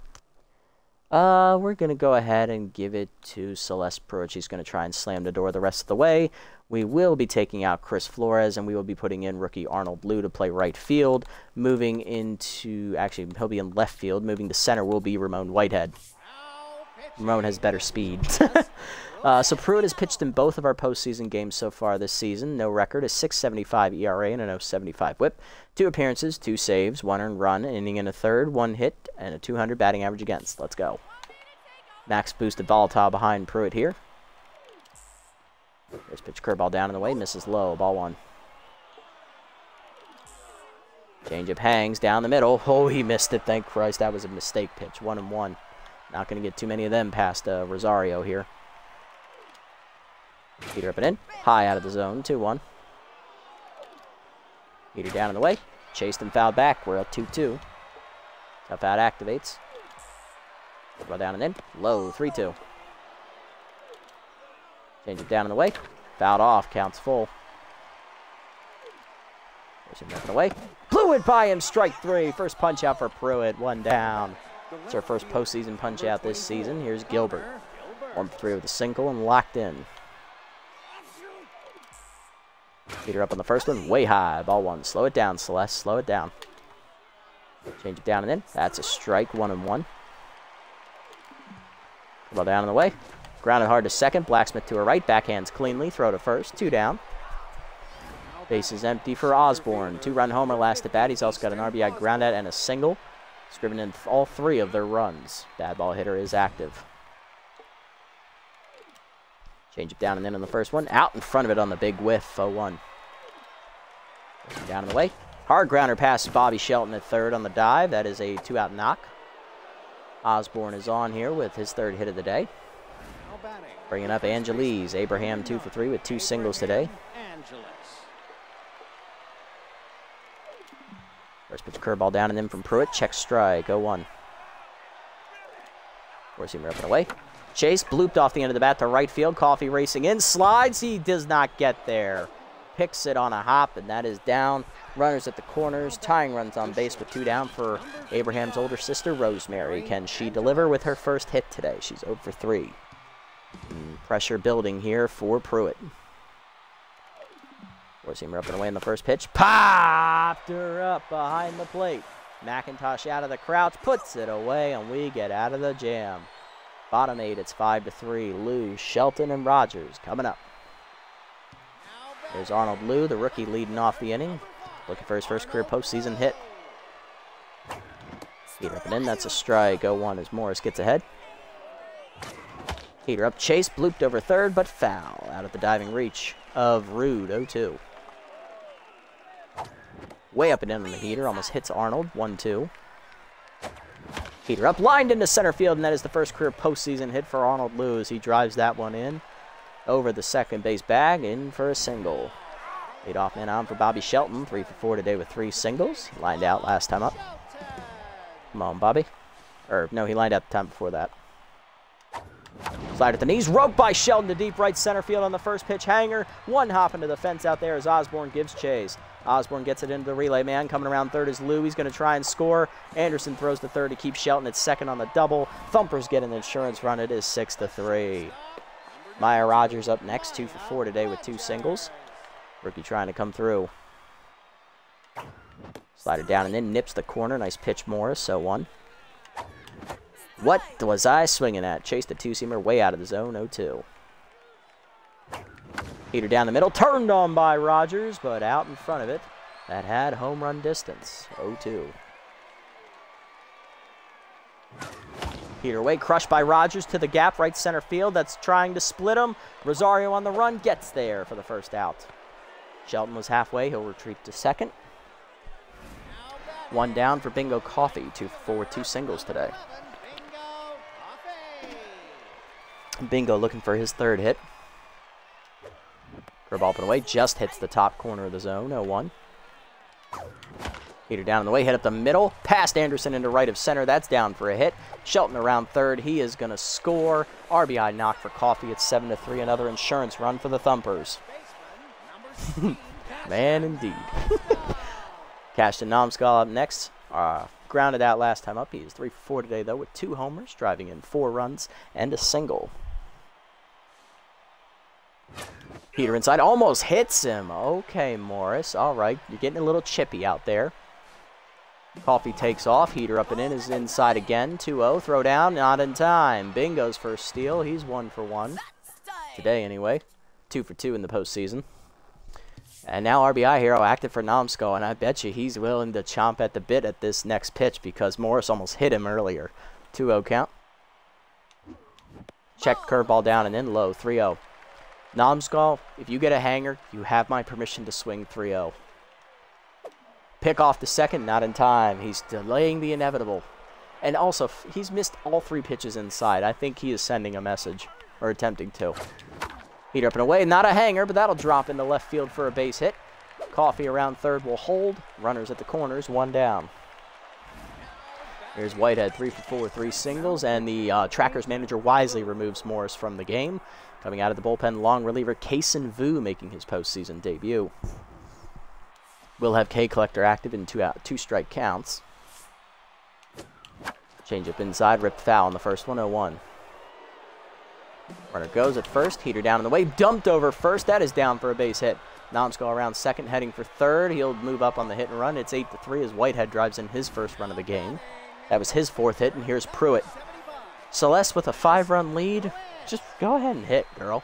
uh, we're going to go ahead and give it to Celeste Pruitt. She's going to try and slam the door the rest of the way. We will be taking out Chris Flores, and we will be putting in rookie Arnold Blue to play right field. Moving into, actually, he'll be in left field. Moving to center will be Ramon Whitehead. Ramon has better speed. [laughs] uh, so Pruitt has pitched in both of our postseason games so far this season. No record, a 6.75 ERA and a 0.75 WHIP. Two appearances, two saves, one earned run, an inning and a third, one hit, and a 200 batting average against. Let's go. Max boosted volatile behind Pruitt here. First pitch curveball down in the way, misses low, ball one. Changeup hangs down the middle. [laughs] Oh, he missed it. Thank Christ. That was a mistake pitch. One and one. Not going to get too many of them past uh, Rosario here. Heater up and in. High out of the zone. 2-1. Heater down in the way. Chased and fouled back. We're at 2-2. Tough out activates. Throw down and in. Low. 3-2. Change it down in the way. Fouled off. Counts full. Push him up in the way. Blew it by him. Strike three. First punch out for Pruitt. One down. It's our first postseason punch out this season. Here's Gilbert. One for three with a single and locked in. Heater up on the first one. Way high. Ball one. Slow it down, Celeste. Slow it down. Change it down and in. That's a strike. One and one. Ball down in the way. Grounded hard to second. Blacksmith to her right. Backhands cleanly. Throw to first. Two down. Base is empty for Osborne. Two-run homer last at bat. He's also got an RBI groundout and a single. Scriven in all three of their runs. Bad ball hitter is active. Change it down and in on the first one. Out in front of it on the big whiff. 0-1. Down the way. Hard grounder past Bobby Shelton at third on the dive. That is a two-out knock. Osborne is on here with his third hit of the day. Bringing up Angeles. Abraham two for three with two singles today. First pitch curveball down and then from Pruitt. Check strike. 0-1. Four seamer up and away. Chase blooped off the end of the bat to right field. Coffee racing in. Slides. He does not get there. Picks it on a hop, and that is down. Runners at the corners. Tying runs on base with two down for Abraham's older sister, Rosemary. Can she deliver with her first hit today? She's over 3. And pressure building here for Pruitt. Four-seamer up and away in the first pitch. Popped her up behind the plate. McIntosh out of the crouch, puts it away, and we get out of the jam. Bottom eight, it's 5 to 3. Lou, Shelton, and Rogers coming up. There's Arnold Lou, the rookie leading off the inning. Looking for his first career postseason hit. Heater up and in, that's a strike. 0-1 as Morris gets ahead. Heater up, Chase blooped over third, but foul out of the diving reach of Rude. 0-2. Way up and in on the heater, almost hits Arnold. 1-2. Heater up, lined into center field, and that is the first career postseason hit for Arnold Lewis. He drives that one in over the second base bag, in for a single. Lead off man on for Bobby Shelton, three for four today with three singles. He Lined out last time up. Come on, Bobby. Or, no, he lined out the time before that. Slide at the knees, roped by Shelton to deep right center field on the first pitch hanger. One hop into the fence out there as Osborne gives chase. Osborne gets it into the relay man. Coming around third is Lou. He's going to try and score. Anderson throws the third to keep Shelton at second on the double. Thumpers get an insurance run. It is 6 to 3. Maya Rogers up next, 2 for 4 today with two singles. Rookie trying to come through. Slider down and then nips the corner. Nice pitch, Morris. So one. What was I swinging at? Chased the two-seamer way out of the zone. 0-2. Heater down the middle. Turned on by Rogers, but out in front of it. That had home run distance. 0-2. Heater away, crushed by Rogers to the gap, right center field. That's trying to split him. Rosario on the run, gets there for the first out. Shelton was halfway. He'll retreat to second. One down for Bingo Coffee, two for two singles today. Bingo looking for his third hit. And away, just hits the top corner of the zone, 0-1. Heater down in the way, hit up the middle, past Anderson into right of center. That's down for a hit. Shelton around third. He is going to score. RBI knock for Coffee. It's 7 to 3. Another insurance run for the Thumpers. [laughs] Man, indeed. [laughs] Cashton Nomskull up next. Uh, grounded out last time up. He is 3 for 4 today, though, with two homers, driving in four runs and a single. Heater inside almost hits him. Okay, Morris. All right, you're getting a little chippy out there. Coffee takes off. Heater up and in is inside again. 2-0. Throw down. Not in time. Bingo's first steal. He's one for one. Today, anyway. Two for two in the postseason. And now RBI hero active for Nomskull, and I bet you he's willing to chomp at the bit at this next pitch because Morris almost hit him earlier. 2-0 count. Check curveball down and in low. 3-0. Nomskal, if you get a hanger, you have my permission to swing 3-0. Pick off the second, not in time. He's delaying the inevitable. And also, he's missed all three pitches inside. I think he is sending a message, or attempting to. Heater up and away. Not a hanger, but that'll drop into left field for a base hit. Coffee around third will hold. Runners at the corners, one down. Here's Whitehead, three for four, three singles, and the uh, Trackers manager wisely removes Morris from the game. Coming out of the bullpen, long reliever Kason Vu making his postseason debut. We'll have K Collector active in two out, two strike counts. Change up inside, ripped foul on the first one, 0-1. Runner goes at first, heater down in the way, dumped over first. That is down for a base hit. Nomskull around second, heading for third. He'll move up on the hit and run. It's 8 to 3 as Whitehead drives in his first run of the game. That was his fourth hit, and here's Pruitt. Celeste with a five run lead. Just go ahead and hit, girl.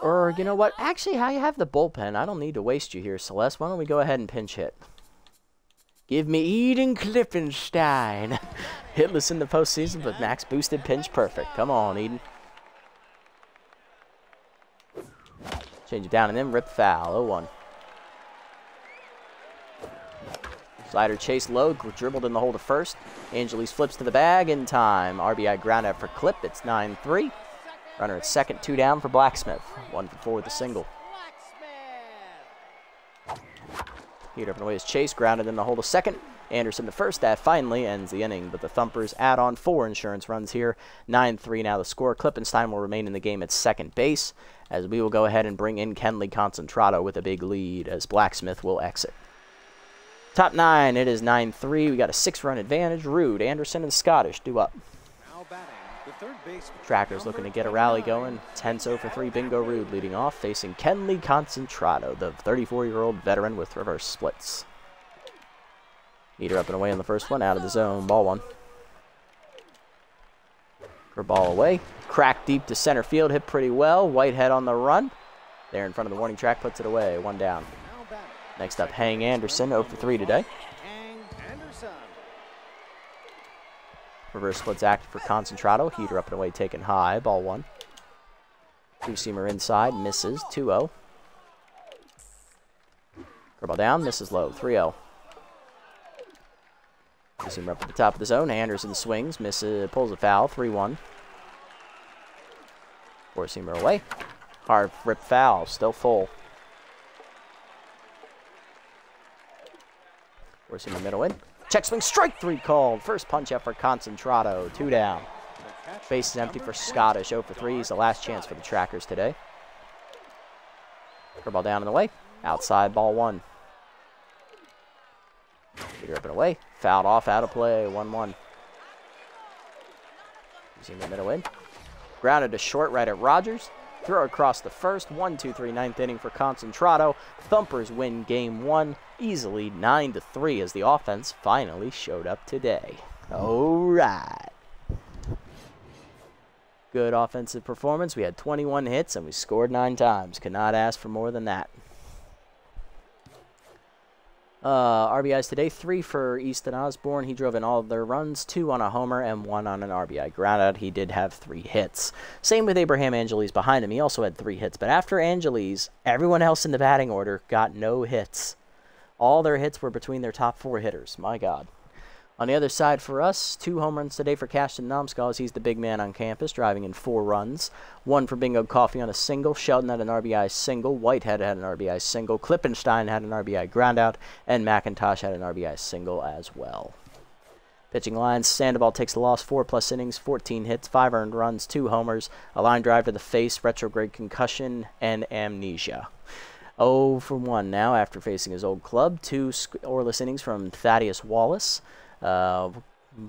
Or, you know what? Actually, I have the bullpen. I don't need to waste you here, Celeste. Why don't we go ahead and pinch hit? Give me Eden Klippenstein. [laughs] Hitless in the postseason, but max boosted pinch perfect. Come on, Eden. Change it down and then rip foul. 0-1. Slider chase low, dribbled in the hole to first. Angeles flips to the bag in time. RBI ground out for Clip. It's 9-3. Runner at second, two down for Blacksmith. One for four with a single. Heat up and away is Chase, grounded in the hole to second. Anderson to first. That finally ends the inning, but the Thumpers add on four insurance runs here. 9-3 now the score. Klippenstein will remain in the game at second base, as we will go ahead and bring in Kenley Concentrato with a big lead, as Blacksmith will exit. Top nine, it is 9-3. We got a six-run advantage. Rude, Anderson, and Scottish do up. Trackers looking to get a rally going. Tense over 3, Bingo Rude leading off, facing Kenley Concentrato, the 34-year-old veteran with reverse splits. Heater up and away in the first one, out of the zone, ball one. For ball away. Crack deep to center field, hit pretty well. Whitehead on the run. There in front of the warning track, puts it away, one down. Next up, Hang Anderson, 0 for 3 today. Reverse splits active for Concentrato. Heater up and away, taken high. Ball one. Two-seamer inside, misses. 2-0. Curveball down, misses low. 3-0. Two-seamer up at the top of the zone. Anderson swings, misses, pulls a foul. 3-1. Four-seamer away. Hard rip foul, still full. Four-seamer middle in. Check swing, strike three called. First punch out for Concentrato. Two down. Base is empty for Scottish. 0 for 3 is the last chance for the Trackers today. Curveball down and away. Outside ball one. Heater up and away. Fouled off, out of play. 1 1. Using the middle in. Grounded to short right at Rogers. Throw across the first. 1 2 3 ninth inning for Concentrato. Thumpers win game one easily 9 to 3 as the offense finally showed up today. All right. Good offensive performance. We had 21 hits and we scored 9 times. Could not ask for more than that. Uh, RBIs today, three for Easton Osborne. He drove in all of their runs, two on a homer and one on an RBI groundout. He did have three hits. Same with Abraham Angeles behind him. He also had three hits. But after Angeles, everyone else in the batting order got no hits. All their hits were between their top four hitters. My God. On the other side for us, two home runs today for Cashton Nomskull he's the big man on campus, driving in four runs. One for Bingo Coffee on a single. Shelton had an RBI single. Whitehead had an RBI single. Klippenstein had an RBI groundout. And McIntosh had an RBI single as well. Pitching lines, Sandoval takes the loss, 4 plus innings, 14 hits, 5 earned runs, 2 homers, a line drive to the face, retrograde concussion, and amnesia. 0 for 1 now after facing his old club. Two scoreless innings from Thaddeus Wallace. Uh,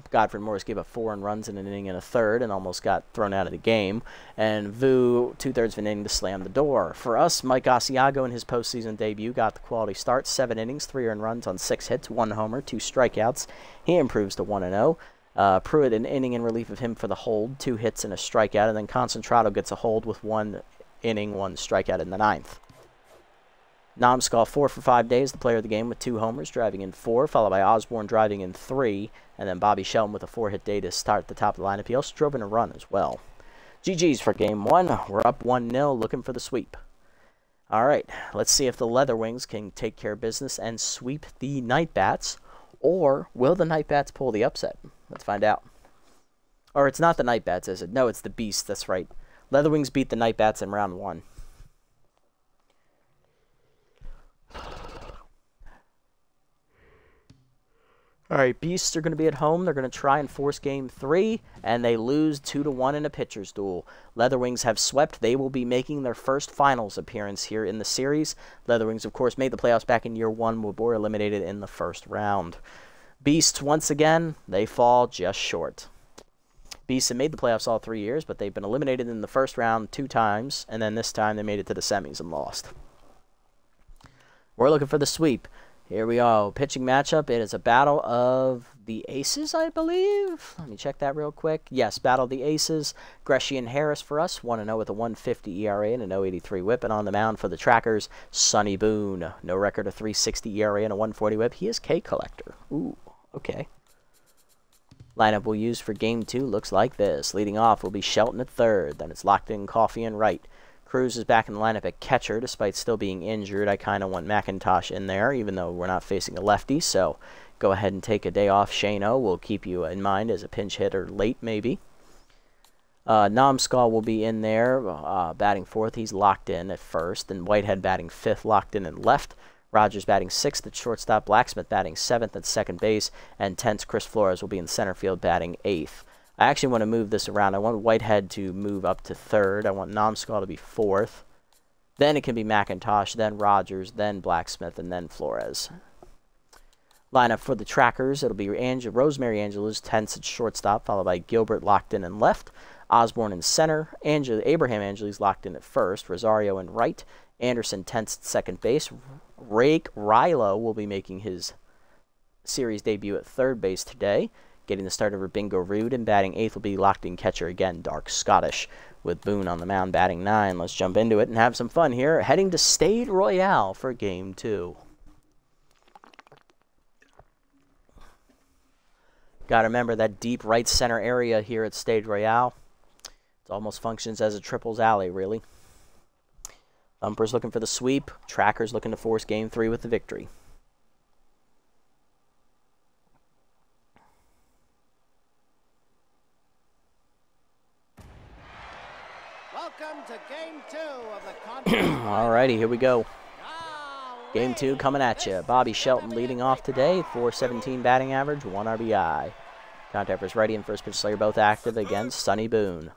Godfred Morris gave up four and runs in an inning and a third and almost got thrown out of the game. And Vu, two thirds of an inning to slam the door. For us, Mike Asiago in his postseason debut got the quality start. Seven innings, three earned runs on six hits, one homer, two strikeouts. He improves to 1 and 0. Uh, Pruitt, an inning in relief of him for the hold, two hits and a strikeout. And then Concentrado gets a hold with one inning, one strikeout in the ninth. Nomskull, four for five days, the player of the game with two homers, driving in four, followed by Osborne driving in three, and then Bobby Shelton with a four-hit day to start the top of the lineup. He also drove in a run as well. GG's for game one. We're up 1-0, looking for the sweep. All right, let's see if the Leatherwings can take care of business and sweep the Night Bats, or will the Night Bats pull the upset? Let's find out. Or it's not the Night Bats, is it? No, it's the Beast, that's right. Leatherwings beat the Night Bats in round one. All right, Beasts are going to be at home. They're going to try and force game three, and they lose two to one in a pitcher's duel. Leatherwings have swept. They will be making their first finals appearance here in the series. Leatherwings, of course, made the playoffs back in year one, were eliminated in the first round. Beasts, once again, they fall just short. Beasts have made the playoffs all three years, but they've been eliminated in the first round two times, and then this time they made it to the semis and lost. We're looking for the sweep. Here we go. Pitching matchup. It is a battle of the aces, I believe. Let me check that real quick. Yes, battle of the aces. Greshey and Harris for us. 1-0 with a 150 ERA and an 083 whip. And on the mound for the trackers, Sonny Boone. No record of 360 ERA and a 140 whip. He is K collector. Ooh, okay. Lineup we'll use for game two looks like this. Leading off will be Shelton at third. Then it's locked in Coffee and right. Cruz is back in the lineup at catcher despite still being injured. I kind of want McIntosh in there, even though we're not facing a lefty. So go ahead and take a day off. Shano will keep you in mind as a pinch hitter late, maybe. Uh, Nomskull will be in there uh, batting fourth. He's locked in at first. And Whitehead batting fifth, locked in and left. Rogers batting sixth at shortstop. Blacksmith batting seventh at second base. And tenth, Chris Flores will be in center field batting eighth. I actually want to move this around. I want Whitehead to move up to third. I want Nomskull to be fourth. Then it can be McIntosh, then Rogers, then Blacksmith, and then Flores. Lineup for the trackers, it'll be Rosemary Angeles, 10th at shortstop, followed by Gilbert locked in and left. Osborne in center. Angel, Abraham Angeles locked in at first. Rosario in right. Anderson 10th at second base. Rake Rilo will be making his series debut at third base today. Getting the start over Bingo Rude and batting eighth will be locked in catcher again, Dark Scottish, with Boone on the mound batting nine. Let's jump into it and have some fun here. Heading to Stade Royale for game two. Got to remember that deep right center area here at Stade Royale. It almost functions as a triples alley, really. Thumpers looking for the sweep. Trackers looking to force game three with the victory. [clears throat] Alrighty, here we go. Game two coming at you. Bobby Shelton leading off today, 417 batting average, 1 RBI. Contact first righty and first pitch Slayer both active against Sonny Boone.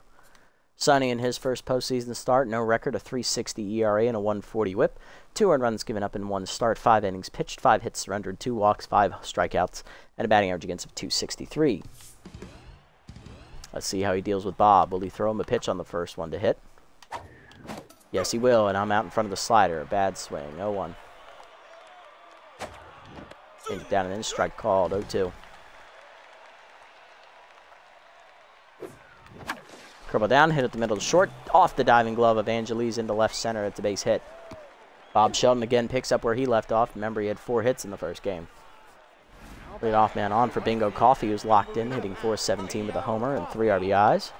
Sonny in his first postseason start, no record, a 360 ERA and a 140 whip. Two earned runs given up in one start, five innings pitched, five hits surrendered, two walks, five strikeouts, and a batting average against of 263. Let's see how he deals with Bob. Will he throw him a pitch on the first one to hit? Yes, he will, and I'm out in front of the slider. A bad swing. 0-1. Down and in, strike called. 0-2. Curl down, hit at the middle, short, off the diving glove of Angeles into left center. at the base hit. Bob Shelton again picks up where he left off. Remember, he had four hits in the first game. Lead off man on for Bingo Coffee, who's locked in, hitting 417 with a homer and three RBIs.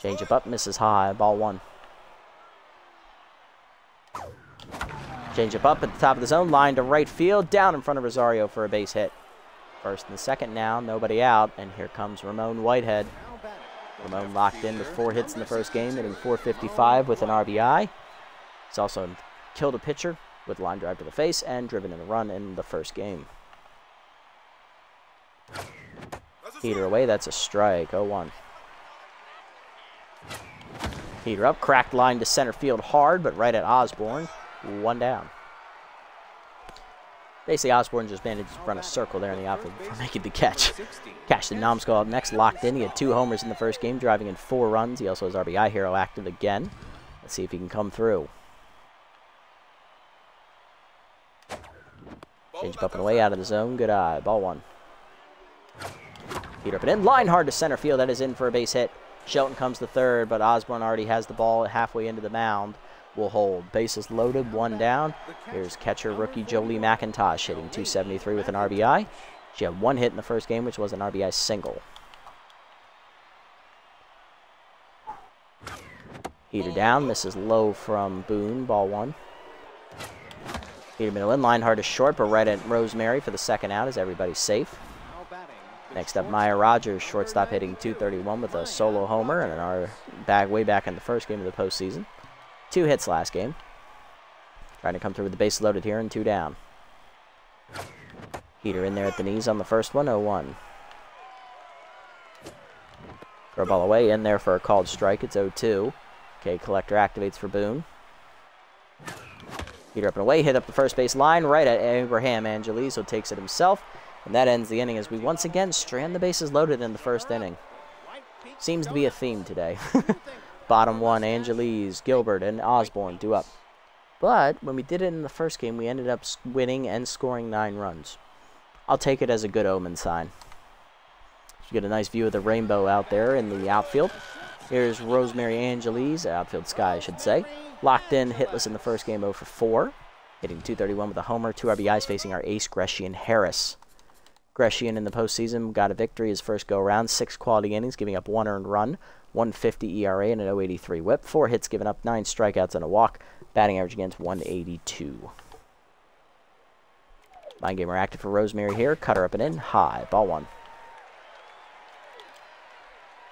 Change up, up, misses high, ball one. Change up up at the top of the zone, line to right field, down in front of Rosario for a base hit. First and second now, nobody out, and here comes Ramon Whitehead. Ramon locked in with four hits in the first game, hitting 455 with an RBI. He's also killed a pitcher with a line drive to the face and driven in a run in the first game. Heater away, that's a strike, 0-1. Heater up, cracked line to center field hard, but right at Osborne, one down. Basically, Osborne just managed to run a circle there in the outfield before [laughs] making the catch. Cashton Nomskull up next, locked in. He had two homers in the first game, driving in four runs. He also has RBI hero active again. Let's see if he can come through. Change up and away out of the zone. Good eye. Ball one. Heater up and in. Line hard to center field. That is in for a base hit. Shelton comes to third, but Osborne already has the ball halfway into the mound. Will hold. Bases loaded, one down. Here's catcher rookie Jolie McIntosh hitting 273 with an RBI. She had one hit in the first game, which was an RBI single. Heater down. This is low from Boone. Ball one. Heater middle in. Line hard to short, but right at Rosemary for the second out as everybody's safe. Next up, Maya Rogers, shortstop hitting 231 with a solo homer and our bag way back in the first game of the postseason. Two hits last game. Trying to come through with the base loaded here and two down. Heater in there at the knees on the first one, 0-1. Throw ball away, in there for a called strike, it's 0-2. Okay, collector activates for Boone. Heater up and away, hit up the first base line, right at Abraham Angeles, who takes it himself. And that ends the inning as we once again strand the bases loaded in the first inning. Seems to be a theme today. [laughs] Bottom one, Angeles, Gilbert, and Osborne do up. But when we did it in the first game, we ended up winning and scoring nine runs. I'll take it as a good omen sign. You get a nice view of the rainbow out there in the outfield. Here's Rosemary Angeles, outfield sky, I should say. Locked in, hitless in the first game, 0 for 4. Hitting 231 with a homer, two RBIs facing our ace, Grecian Harris. Grecian in the postseason got a victory his first go around, six quality innings, giving up one earned run, 150 ERA, and an 083 whip. Four hits given up, nine strikeouts, and a walk. Batting average against 182. Mind gamer active for Rosemary here. Cutter up and in. High. Ball one.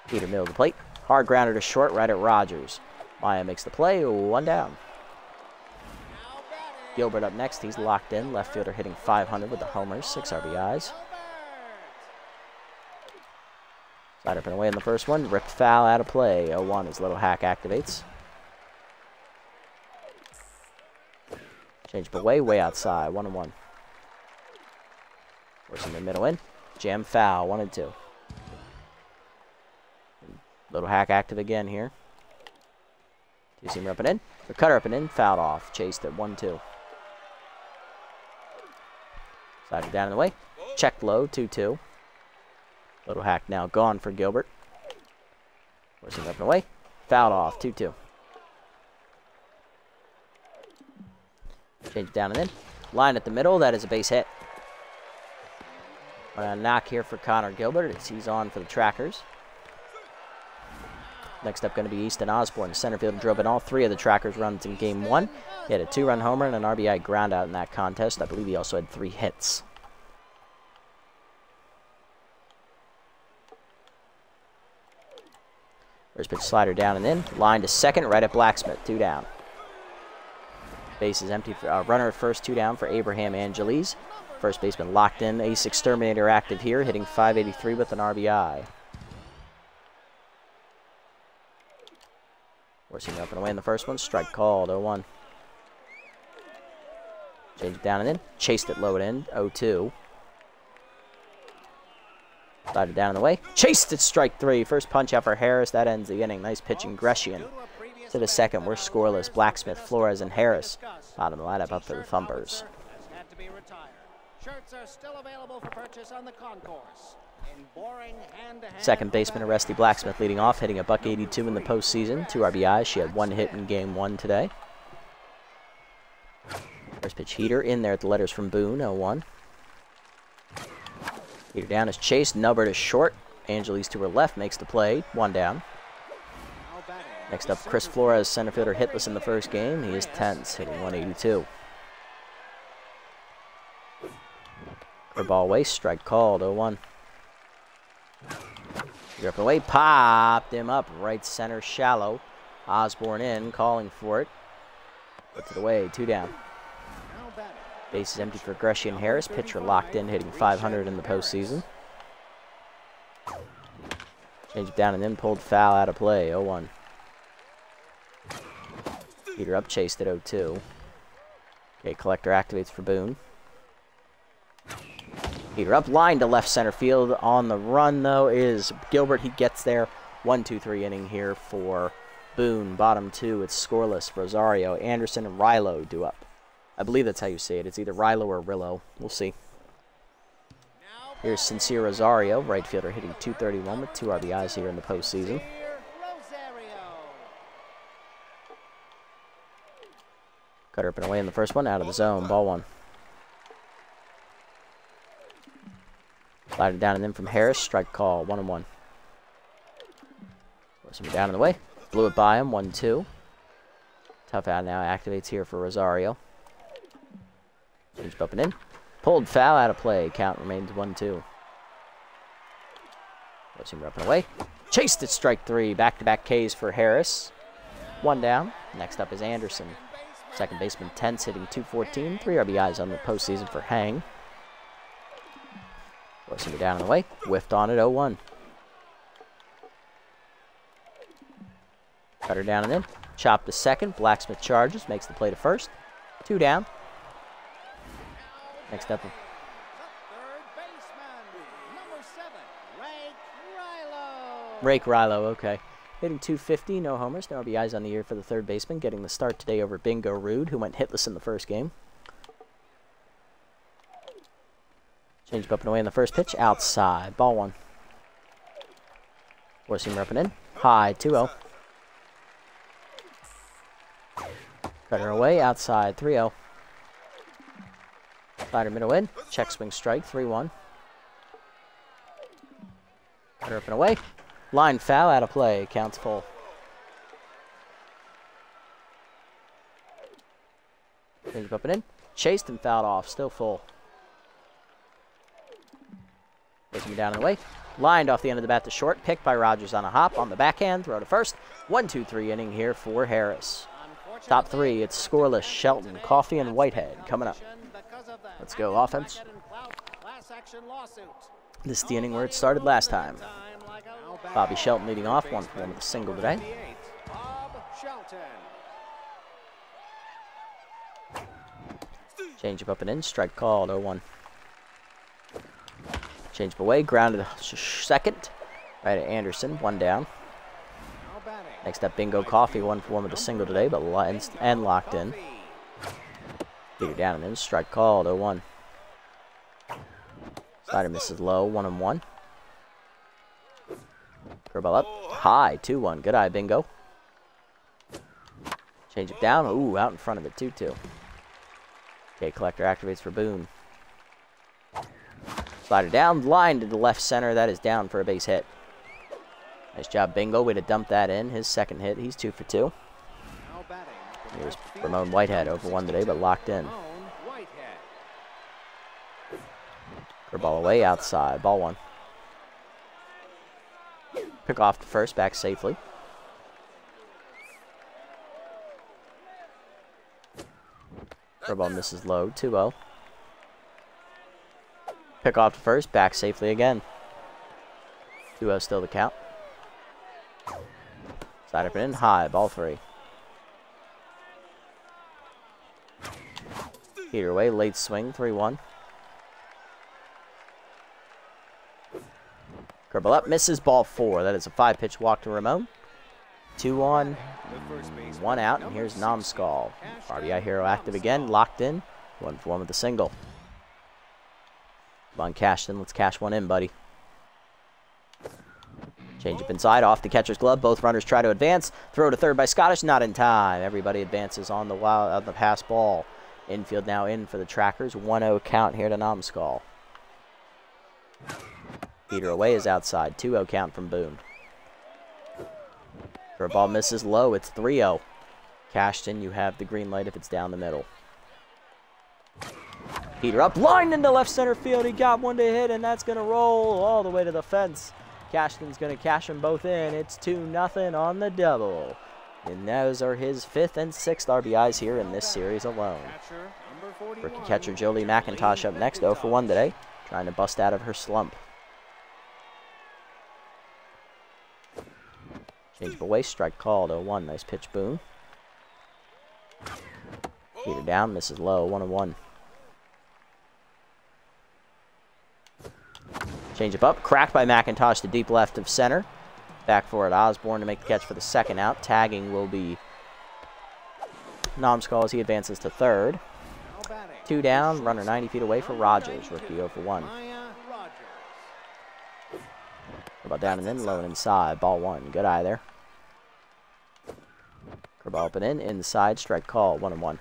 Heater middle of the plate. Hard grounder to short right at Rogers. Maya makes the play. One down. Gilbert up next. He's locked in. Left fielder hitting 500 with the homers. Six RBIs. Slide up and away in the first one. Ripped foul out of play. 0-1 as Little Hack activates. Change up away, way outside. 1 and 1. Forcing the middle in. Jam foul. 1 and 2. Little Hack active again here. Two seamer up and in. The cutter up and in. Fouled off. Chased at 1 2. Slide down in the way. Check low. 2 2. Little hack now gone for Gilbert. Forcing up and away. Fouled off. 2 2. Change down and in. Line at the middle. That is a base hit. A knock here for Connor Gilbert he's on for the trackers. Next up going to be Easton Osborne. Center field drove in all three of the trackers runs in game one. He had a two-run homer and an RBI ground out in that contest. I believe he also had three hits. First pitch slider down and in. Line to second, right at Blacksmith. Two down. Base is empty. For, uh, runner at first, two down for Abraham Angeles. First baseman locked in. Ace Exterminator active here, hitting 583 with an RBI. Forcing up and away in the first one. Strike called. 0-1. Change it down and in. Chased it low and in. 0-2. Slide it down in the way. Chased it, strike three. First punch out for Harris. That ends the inning. Nice pitching, Grecian. To the second, we're scoreless. Blacksmith, Flores, and Harris. Bottom of the lineup up for the Thumpers. Second baseman Aresti Blacksmith leading off, hitting a buck 82 in the postseason. Two RBIs. She had one hit in game one today. First pitch heater in there at the letters from Boone, 0-1. Heater down is Chase. Nubbard is short. Angeles to her left makes the play. One down. Next up, Chris Flores, center fielder, hitless in the first game. He is 10th, hitting 182. For ball waste, strike called, 0-1. You're up away, popped him up, right center, shallow. Osborne in, calling for it. Up it away. two down. Base is empty for Gresham Harris. Pitcher locked in, hitting 500 in the postseason. Change it down and then pulled foul out of play, 0-1. Heater up, chased at 0-2. Okay, collector activates for Boone. Heater up, line to left center field. On the run, though, is Gilbert. He gets there. 1-2-3 inning here for Boone. Bottom two, it's scoreless. Rosario, Anderson, and Rilo do up. I believe that's how you say it. It's either Rilo or Rillo. We'll see. Here's Sincere Rosario, right fielder, hitting 231 with two RBIs here in the postseason. Cutter up and away in the first one, out of the zone, ball one. Slided down and in from Harris, strike call, one and one. Force him down in the way, blew it by him, one two. Tough out now, activates here for Rosario. Up and in. Pulled foul out of play, count remains one two. Force him up away. Chased at strike three, back to back Ks for Harris. One down. Next up is Anderson. Second baseman Tense hitting 214. Three RBIs on the postseason for Hang. Forcing it down the way. Whiffed on at 0-1. Cutter down and in. Chop to second. Blacksmith charges. Makes the play to first. Two down. Next up, The third baseman, number seven, Ray Rilo. Rake Rilo. Okay. Hitting 250. No homers. No RBIs on the year for the third baseman. Getting the start today over Bingo Rude, who went hitless in the first game. Changed up and away in the first pitch. Outside. Ball one. Four seamer up and in. High. 2 0. Cutter away. Outside. 3 0. Slider middle in. Check swing strike. 3 1. Cutter up and away. Line foul out of play. Counts full. Changed up and in. Chased and fouled off. Still full. Me down and away. Lined off the end of the bat to short. Picked by Rogers on a hop. On the backhand. Throw to first. One, two, three inning here for Harris. Top three. It's scoreless. Shelton, Coffee, and Whitehead coming up. Let's go offense. This is the inning where it started last time. Bobby Shelton leading off. One for one with a single today. Change up and in. Strike called. 0 1. Change up away. Grounded second. Right at Anderson. One down. Next up, Bingo Coffee. One for one with a single today, but lines and locked in. Figure down and in. Strike called. 0 1. Slider misses low. 1 and 1. Curveball up. High. 2 1. Good eye, Bingo. Change it down. Ooh, out in front of it. 2 2. Okay, collector activates for Boone. Slider down, line to the left center. That is down for a base hit. Nice job, Bingo. Way to dump that in. His second hit. He's two for two. Batting. Here's Ramon Whitehead over one today, but locked in. Curveball away outside. Ball one. Pick off the first, back safely. Curveball misses low. 2 0. Pick off the first, back safely again. 2 0 still the count. Side up and in, high, ball three. Heater away, late swing, 3 1. Curveball up, misses ball four. That is a five pitch walk to Ramon. Two on, one out, and here's Nomskull. RBI hero active again, locked in. One for one with a single. Come on, cash in. Let's cash one in, buddy. Change up inside, off the catcher's glove. Both runners try to advance. Throw to third by Scottish, not in time. Everybody advances on the wild, on the pass ball. Infield now in for the trackers. 1-0 count here to Nomskull. Heater away is outside. 2-0 count from Boone. For a ball misses low, it's 3-0. Cashed in, you have the green light if it's down the middle. Heater up, line into left center field. He got one to hit, and that's going to roll all the way to the fence. Cashton's going to cash them both in. It's 2 nothing on the double. And those are his fifth and sixth RBIs here in this series alone. Rookie catcher Jolie McIntosh up next, 0 for 1 today, trying to bust out of her slump. Change away, strike called, 0 1. Nice pitch, Boone. Heater down, misses low, 1 1. Change up, cracked by McIntosh to deep left of center. Back for it, Osborne to make the catch for the second out. Tagging will be Nomskull as he advances to third. Two down, runner 90 feet away for Rogers, rookie 0 for 1. About down and in, low and inside, ball one. Good eye there. Curveball up and in, inside, strike call, 1 and 1.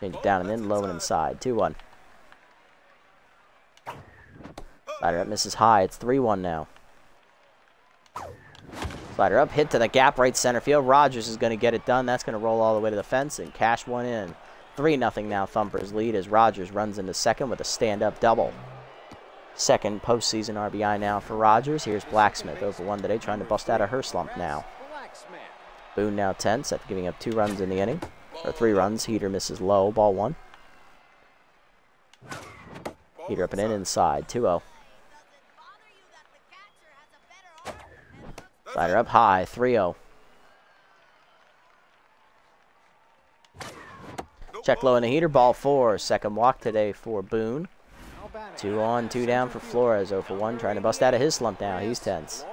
Change it down and in, low and inside, 2 1. Slider up, misses high, it's 3 1 now. Slider up, hit to the gap, right center field. Rogers is going to get it done. That's going to roll all the way to the fence and cash one in. 3 0 now Thumpers lead as Rogers runs into second with a stand-up double. Second postseason RBI now for Rogers. Here's Blacksmith over one today, trying to bust out of her slump now. Boone now tense after giving up two runs in the inning. Or three runs. Heater misses low. Ball one. Heater up and in inside. 2-0. Slider up high. 3-0. Check low in the heater. Ball four. Second walk today for Boone. Two on, two down for Flores. 0 for 1, trying to bust out of his slump now. He's tense.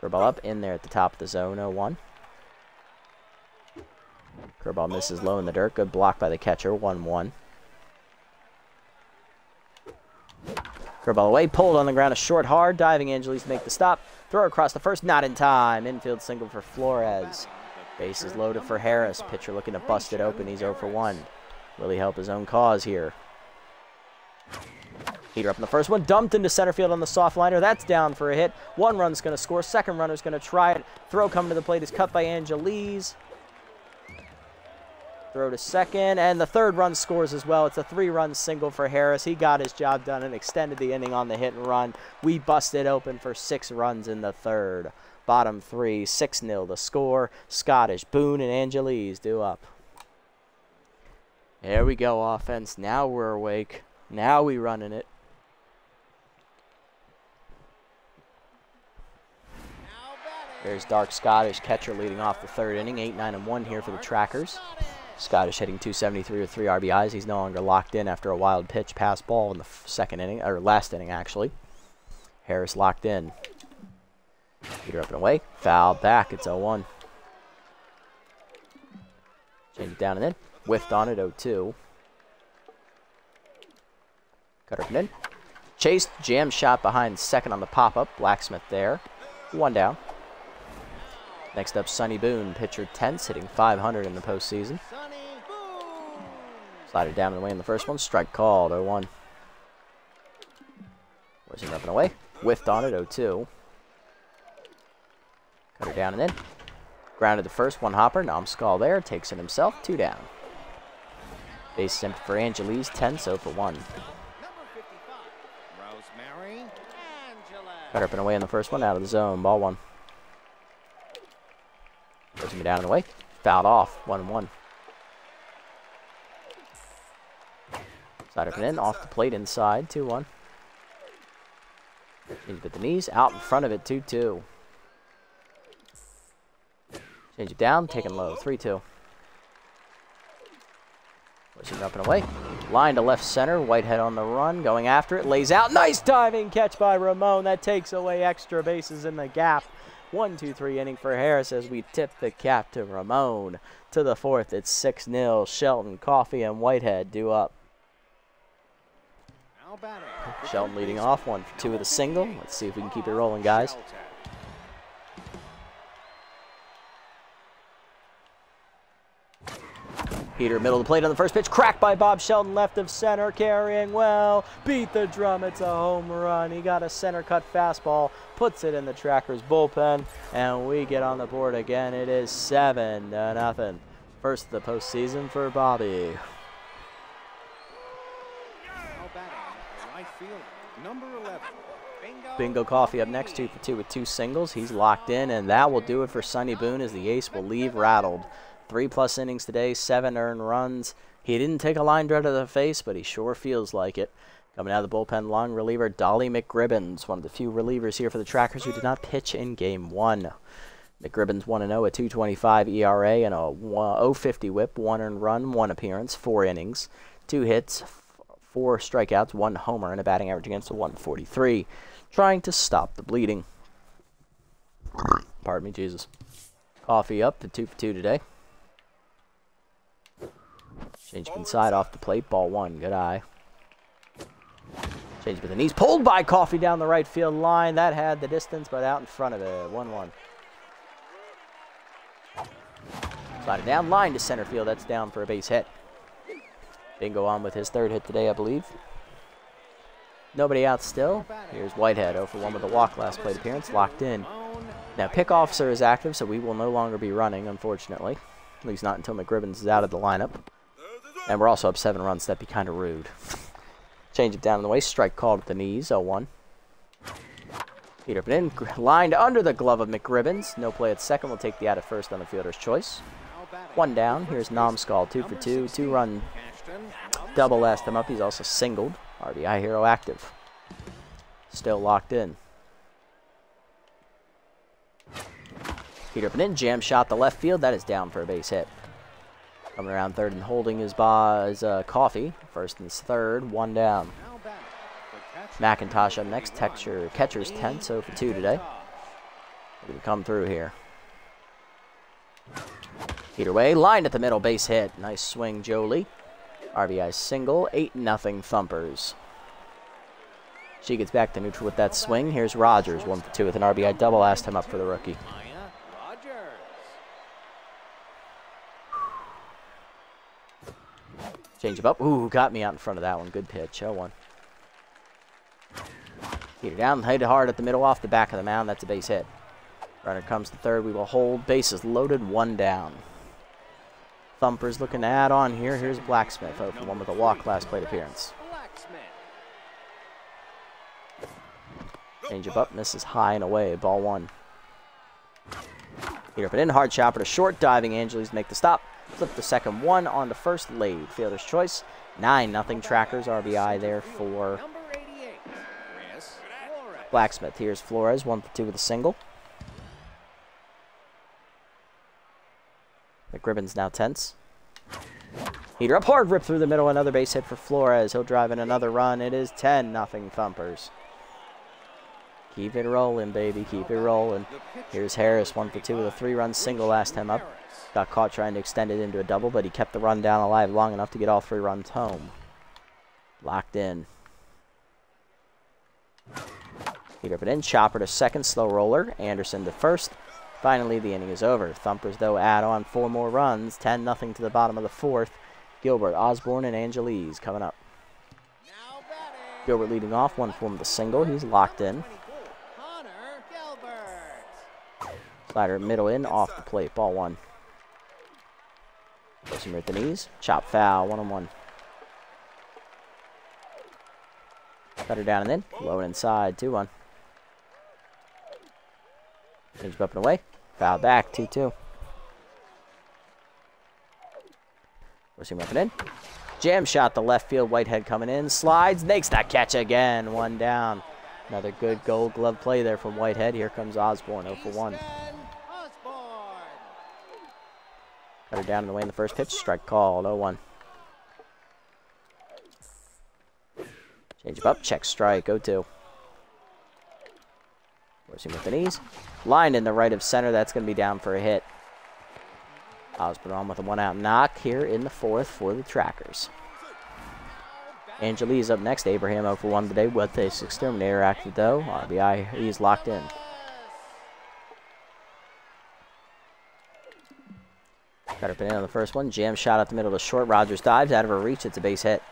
Curveball up in there at the top of the zone. 0 1. Curveball misses low in the dirt. Good block by the catcher. 1 1. Curveball away, pulled on the ground, a short hard, diving Angeles make the stop. Throw across the first, not in time. Infield single for Flores. Bases loaded for Harris. Pitcher looking to bust it open. He's 0 for 1. Will he help his own cause here? Heater up in the first one, dumped into center field on the soft liner. That's down for a hit. One run's going to score. Second runner's going to try it. Throw coming to the plate is cut by Angeles. Throw to second, and the third run scores as well. It's a three-run single for Harris. He got his job done and extended the inning on the hit and run. We busted open for six runs in the third. Bottom three, 6-0 the score. Scottish, Boone, and Angeles do up. There we go, offense. Now we're awake. Now we're running it. There's Dark Scottish, catcher leading off the third inning. 8, 9, and 1 here for the Trackers. Scottish hitting 273 with three RBIs. He's no longer locked in after a wild pitch pass ball in the second inning, or last inning, actually. Harris locked in. Heater up and away. Foul back. It's 0 1. Change it down and in. Whiffed on it 0 2. Cutter up in. Chased. Jam shot behind second on the pop up. Blacksmith there. One down. Next up, Sonny Boone, pitcher tense, hitting 500 in the postseason. Slided down and away in the first one. Strike called, 0-1. Whizzing up and away. Whiffed on it, 0-2. Cut Cutter down and in. Grounded the first, one hopper. Nomskull there, takes it himself, two down. Base empty for Angeles, 10, so for 1. Cutter up and away in the first one, out of the zone, ball 1. Pushing me down and away. Fouled off. 1 1. Side and in. Off the plate inside. 2 1. Change it the knees. Out in front of it. 2 2. Change it down. Taking low. 3 2. Pushing up and away. Line to left center. Whitehead on the run. Going after it. Lays out. Nice diving catch by Ramon. That takes away extra bases in the gap. One, two, three inning for Harris as we tip the cap to Ramon. To the fourth, it's 6 0. Shelton, Coffee, and Whitehead do up. Shelton leading off, one for two with a single. Let's see if we can keep it rolling, guys. Heater, middle of the plate on the first pitch. Cracked by Bob Shelton, left of center, carrying well. Beat the drum. It's a home run. He got a center cut fastball, puts it in the tracker's bullpen, and we get on the board again. It is 7 to nothing. First of the postseason for Bobby. Now batting, the right fielder, number 11. Bingo, Coffee up next, two for two with two singles. He's locked in, and that will do it for Sonny Boone as the ace will leave rattled. Three plus innings today, seven earned runs. He didn't take a line drive to the face, but he sure feels like it. Coming out of the bullpen, long reliever Dolly McGribbons, one of the few relievers here for the Trackers who did not pitch in game one. McGribbons 1 0, a 225 ERA, and a 050 whip, one earned run, one appearance, four innings, two hits, four strikeouts, one homer, and a batting average against a 143. Trying to stop the bleeding. Pardon me, Jesus. Coffee up to 2 for 2 today. Change up inside off the plate, ball one, good eye. Change with the knees, pulled by Coffee down the right field line. That had the distance, but out in front of it, 1 1. Slide it down, line to center field. That's down for a base hit. Bingo on with his third hit today, I believe. Nobody out still. Here's Whitehead, 0 for 1 with a walk last plate appearance, locked in. Now, pick officer is active, so we will no longer be running, unfortunately. At least not until McGribbons is out of the lineup. And we're also up seven runs. That'd be kind of rude. Change it down in the way. Strike called at the knees. 0 1. Heater in. Lined under the glove of McGribbons. No play at second. We'll take the out at first on the fielder's choice. One down. Here's Nomskull. Two for two. 16, Two run double last time up. He's also singled. RBI hero active. Still locked in. Heater up and in. Jam shot the left field. That is down for a base hit. Coming around third and holding his, his uh, coffee. First and third. One down. McIntosh up next. Texture, catcher's 10. So for two today. Gonna come through here. Heater Way lined at the middle base hit. Nice swing, Jolie. RBI single, 8 nothing Thumpers. She gets back to neutral with that swing. Here's Rogers, 1 for 2 with an RBI double last time up for the rookie. Change of up. Ooh, got me out in front of that one. Good pitch. 0 1. Heater down, hit hard at the middle off the back of the mound. That's a base hit. Runner comes to third. We will hold. Bases loaded, one down. Thumpers looking to add on here. Here's Blacksmith, 0 for 1 with a walk last plate appearance. Change of up, misses high and away. Ball one. Heater up and in, hard chopper to short, diving Angeles make the stop. Flip the second one on to first, lead, Fielder's choice. 9 nothing Trackers RBI there for Number 88, Chris Flores. Blacksmith. Here's Flores, 1 for 2 with a single. McGribbon's now tense. Heater up hard, rip through the middle, another base hit for Flores. He'll drive in another run. It is 10 nothing Thumpers. Keep it rolling, baby. Keep it rolling. Here's Harris, one for two with a three-run single last time up. Got caught trying to extend it into a double, but he kept the run down alive long enough to get all three runs home. Locked in. Heater up and in. Chopper to second, slow roller. Anderson to first. Finally, the inning is over. Thumpers, though, add on four more runs. 10 nothing to the bottom of the fourth. Gilbert, Osborne, and Angeles coming up. Gilbert leading off, one for him with a single. He's locked in. Slider middle in, off the plate. Ball one. Push at the knees. Chop foul, one on one. Cutter down and in. Low and inside, 2 1. Change up and away. Foul back, 2 2. Push him up and in. Jam shot the left field. Whitehead coming in. Slides. Makes that catch again. One down. Another good gold glove play there from Whitehead. Here comes Osborne, 0 for 1. Easton Osborne. Cutter down in the way in the first pitch. Strike call, 0 1. Change up. Check strike. 0 2. With the knees. Lined in the right of center. That's going to be down for a hit. Osborne on with a one out knock here in the fourth for the Trackers. Angeles up next. Abraham 0 for 1 today with his exterminator active though. RBI, he's locked in. Got up and in on the first one. Jam shot up the middle to short. Rogers dives out of her reach. It's a base hit.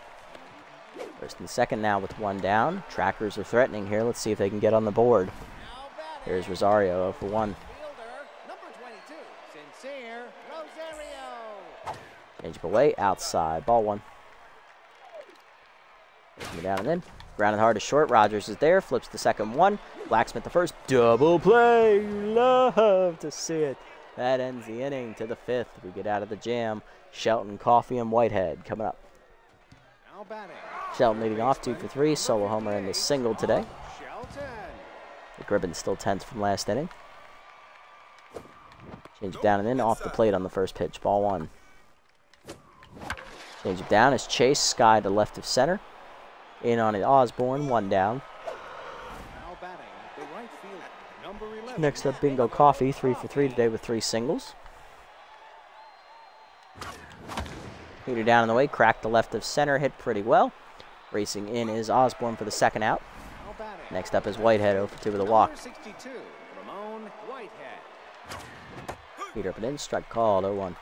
First and second now with one down. Trackers are threatening here. Let's see if they can get on the board. Here's Rosario 0 for 1. Number 22, Rosario. Change up away, outside, ball one. Coming down and in. Grounded hard to short. Rogers is there. Flips the second one. Blacksmith the first. Double play. Love to see it. That ends the inning to the fifth. We get out of the jam. Shelton, Coffee, and Whitehead coming up. Shelton leading off two for three. Solo homer and the single today. Shelton. McRibbon still tense from last inning. Change it down and in. Off the plate on the first pitch. Ball one. Change it down as Chase Sky to left of center. In on it, Osborne, one down. Now batting. The right fielder. Number 11. Next up, Bingo Coffee, three for three today with three singles. Heater down in the way, cracked the left of center, hit pretty well. Racing in is Osborne for the second out. Next up is Whitehead, 0 for 2 with a walk. Number 62. Ramon Whitehead. Heater up and in, strike called, 0 1.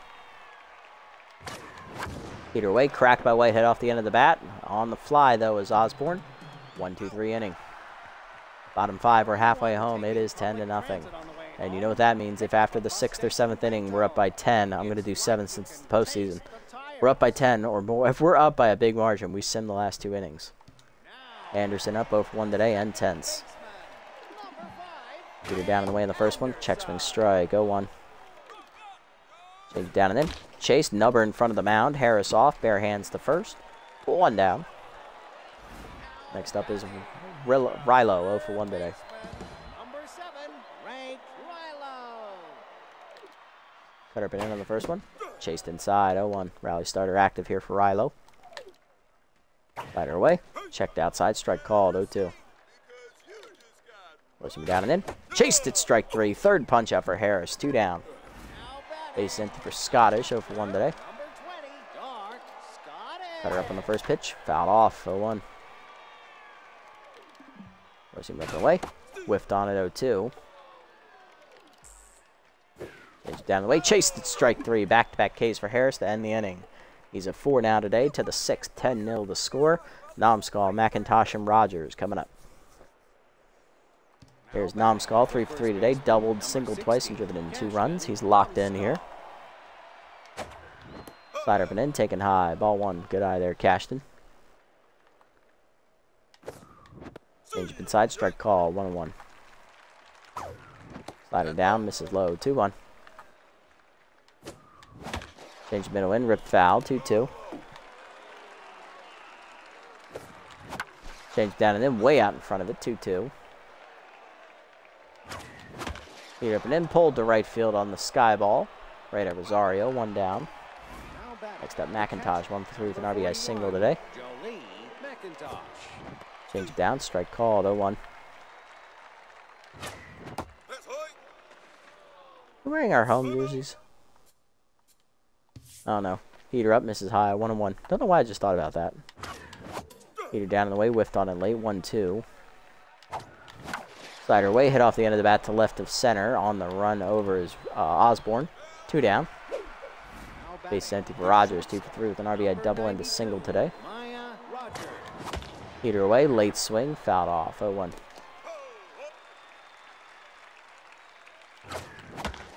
Heater away, cracked by Whitehead off the end of the bat. On the fly, though, is Osborne. 1 2 3 inning. Bottom five, we're halfway home. It is 10 to nothing. And you know what that means. If after the sixth or seventh inning we're up by 10, I'm going to do seven since it's the postseason. We're up by 10 or more. If we're up by a big margin, we sim the last two innings. Anderson up 0 for 1 today and tense. Heater down in the way in the first one. Check swing strike. 0 1. Change it down and in. Chase Nubber in front of the mound. Harris off. Bare hands to first. One down. Next up is Rilo, Rilo 0 for 1 today. Number 7. Rank Rilo. Cutter and in on the first one. Chased inside, 0-1. Rally starter active here for Rilo. Slider away. Checked outside, strike called, 0-2. Forcing him down and in. Chased it, strike three. Third punch out for Harris, two down. Base empty for Scottish, 0 for 1 today. 20. Dark Scottish. Cutter up on the first pitch. Fouled off, 0-1. Forcing him up away. Whiffed on it, 0-2. Change down the way. Chased it, strike three. Back-to-back Ks for Harris to end the inning. He's at four now today to the sixth. 10-0 the score. Nomskull, McIntosh, and Rogers coming up. Here's Nomskull, three for three today. Doubled, singled twice, and driven in two runs. He's locked in here. Slider up and in, taken high. Ball one. Good eye there, Cashton. Change up inside, strike call, one and one. Slider down, misses low, two one. Change middle in, rip foul, two two. Change down and then way out in front of it, two two. Feed up and then pulled to right field on the sky ball. Right at Rosario, one down. Next up, McIntosh, one for three with an RBI single today. Change down, strike called, 0 1. We're wearing our home jerseys. Oh no. Heater up, misses high, 1 and 1. Don't know why I just thought about that. Heater down in the way, whiffed on it late, 1 2. Slider way, hit off the end of the bat to left of center. On the run over is uh, Osborne. Two down. Base empty for Rogers, 2 for 3 with an RBI double and a single today. Heater away, late swing, fouled off, 0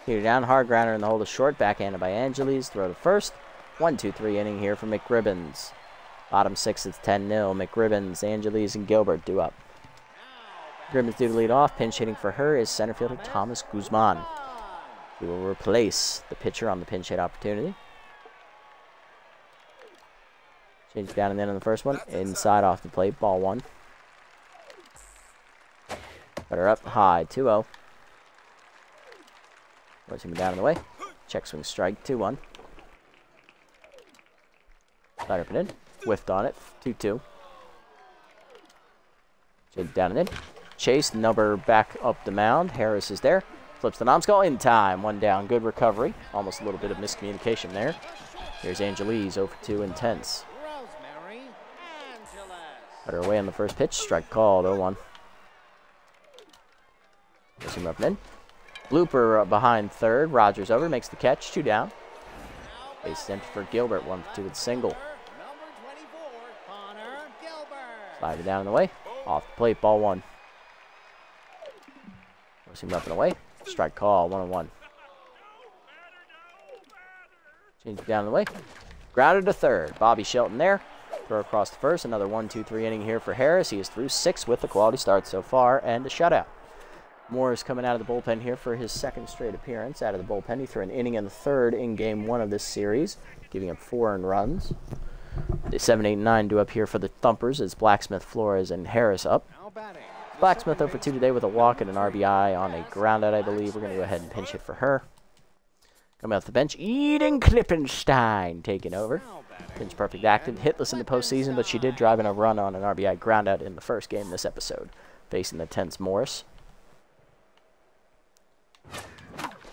1. Heater down, hard grounder in the hole to short, backhanded by Angeles, throw to first. 1 2 3 inning here for McRibbons. Bottom six, it's 10 0. McRibbons, Angeles, and Gilbert do up. Ribbons due to lead off. Pinch hitting for her is center fielder Thomas Guzman. He will replace the pitcher on the pinch hit opportunity. Change down and in on the first one. Inside off the plate. Ball one. Better up high. 2 0. Forcing him down in the way. Check swing strike. 2 1. Slider up and in. Whiffed on it. 2 2. Change down and in. Chase, number back up the mound. Harris is there. Flips the Nomskull in time. One down. Good recovery. Almost a little bit of miscommunication there. Here's Angeles over two intense. Rosemary Angeles. Cutter away on the first pitch. Strike called. 0 1. Puts him up and in. Blooper behind third. Rogers over. Makes the catch. Two down. Base empty for Gilbert. One for two with single. Slide 24, Connor Gilbert. Slider down in the way. Off the plate. Ball one. Puts him up and away. Strike call. 1 on 1. Change it down the way. Grounded to third. Bobby Shelton there. Throw across the first. Another one, two, three inning here for Harris. He is through six with a quality start so far and a shutout. Morris coming out of the bullpen here for his second straight appearance out of the bullpen. He threw an inning in the third in game one of this series, giving up four earned runs. The 7, 8, 9 do up here for the Thumpers as Blacksmith, Flores, and Harris up. Blacksmith over 2 today with a walk and an RBI on a groundout, I believe. We're going to go ahead and pinch hit for her. Coming off the bench, Eden Klippenstein taking over. Pinch perfect active, hitless in the postseason, but she did drive in a run on an RBI groundout in the first game this episode, facing the tense Morris.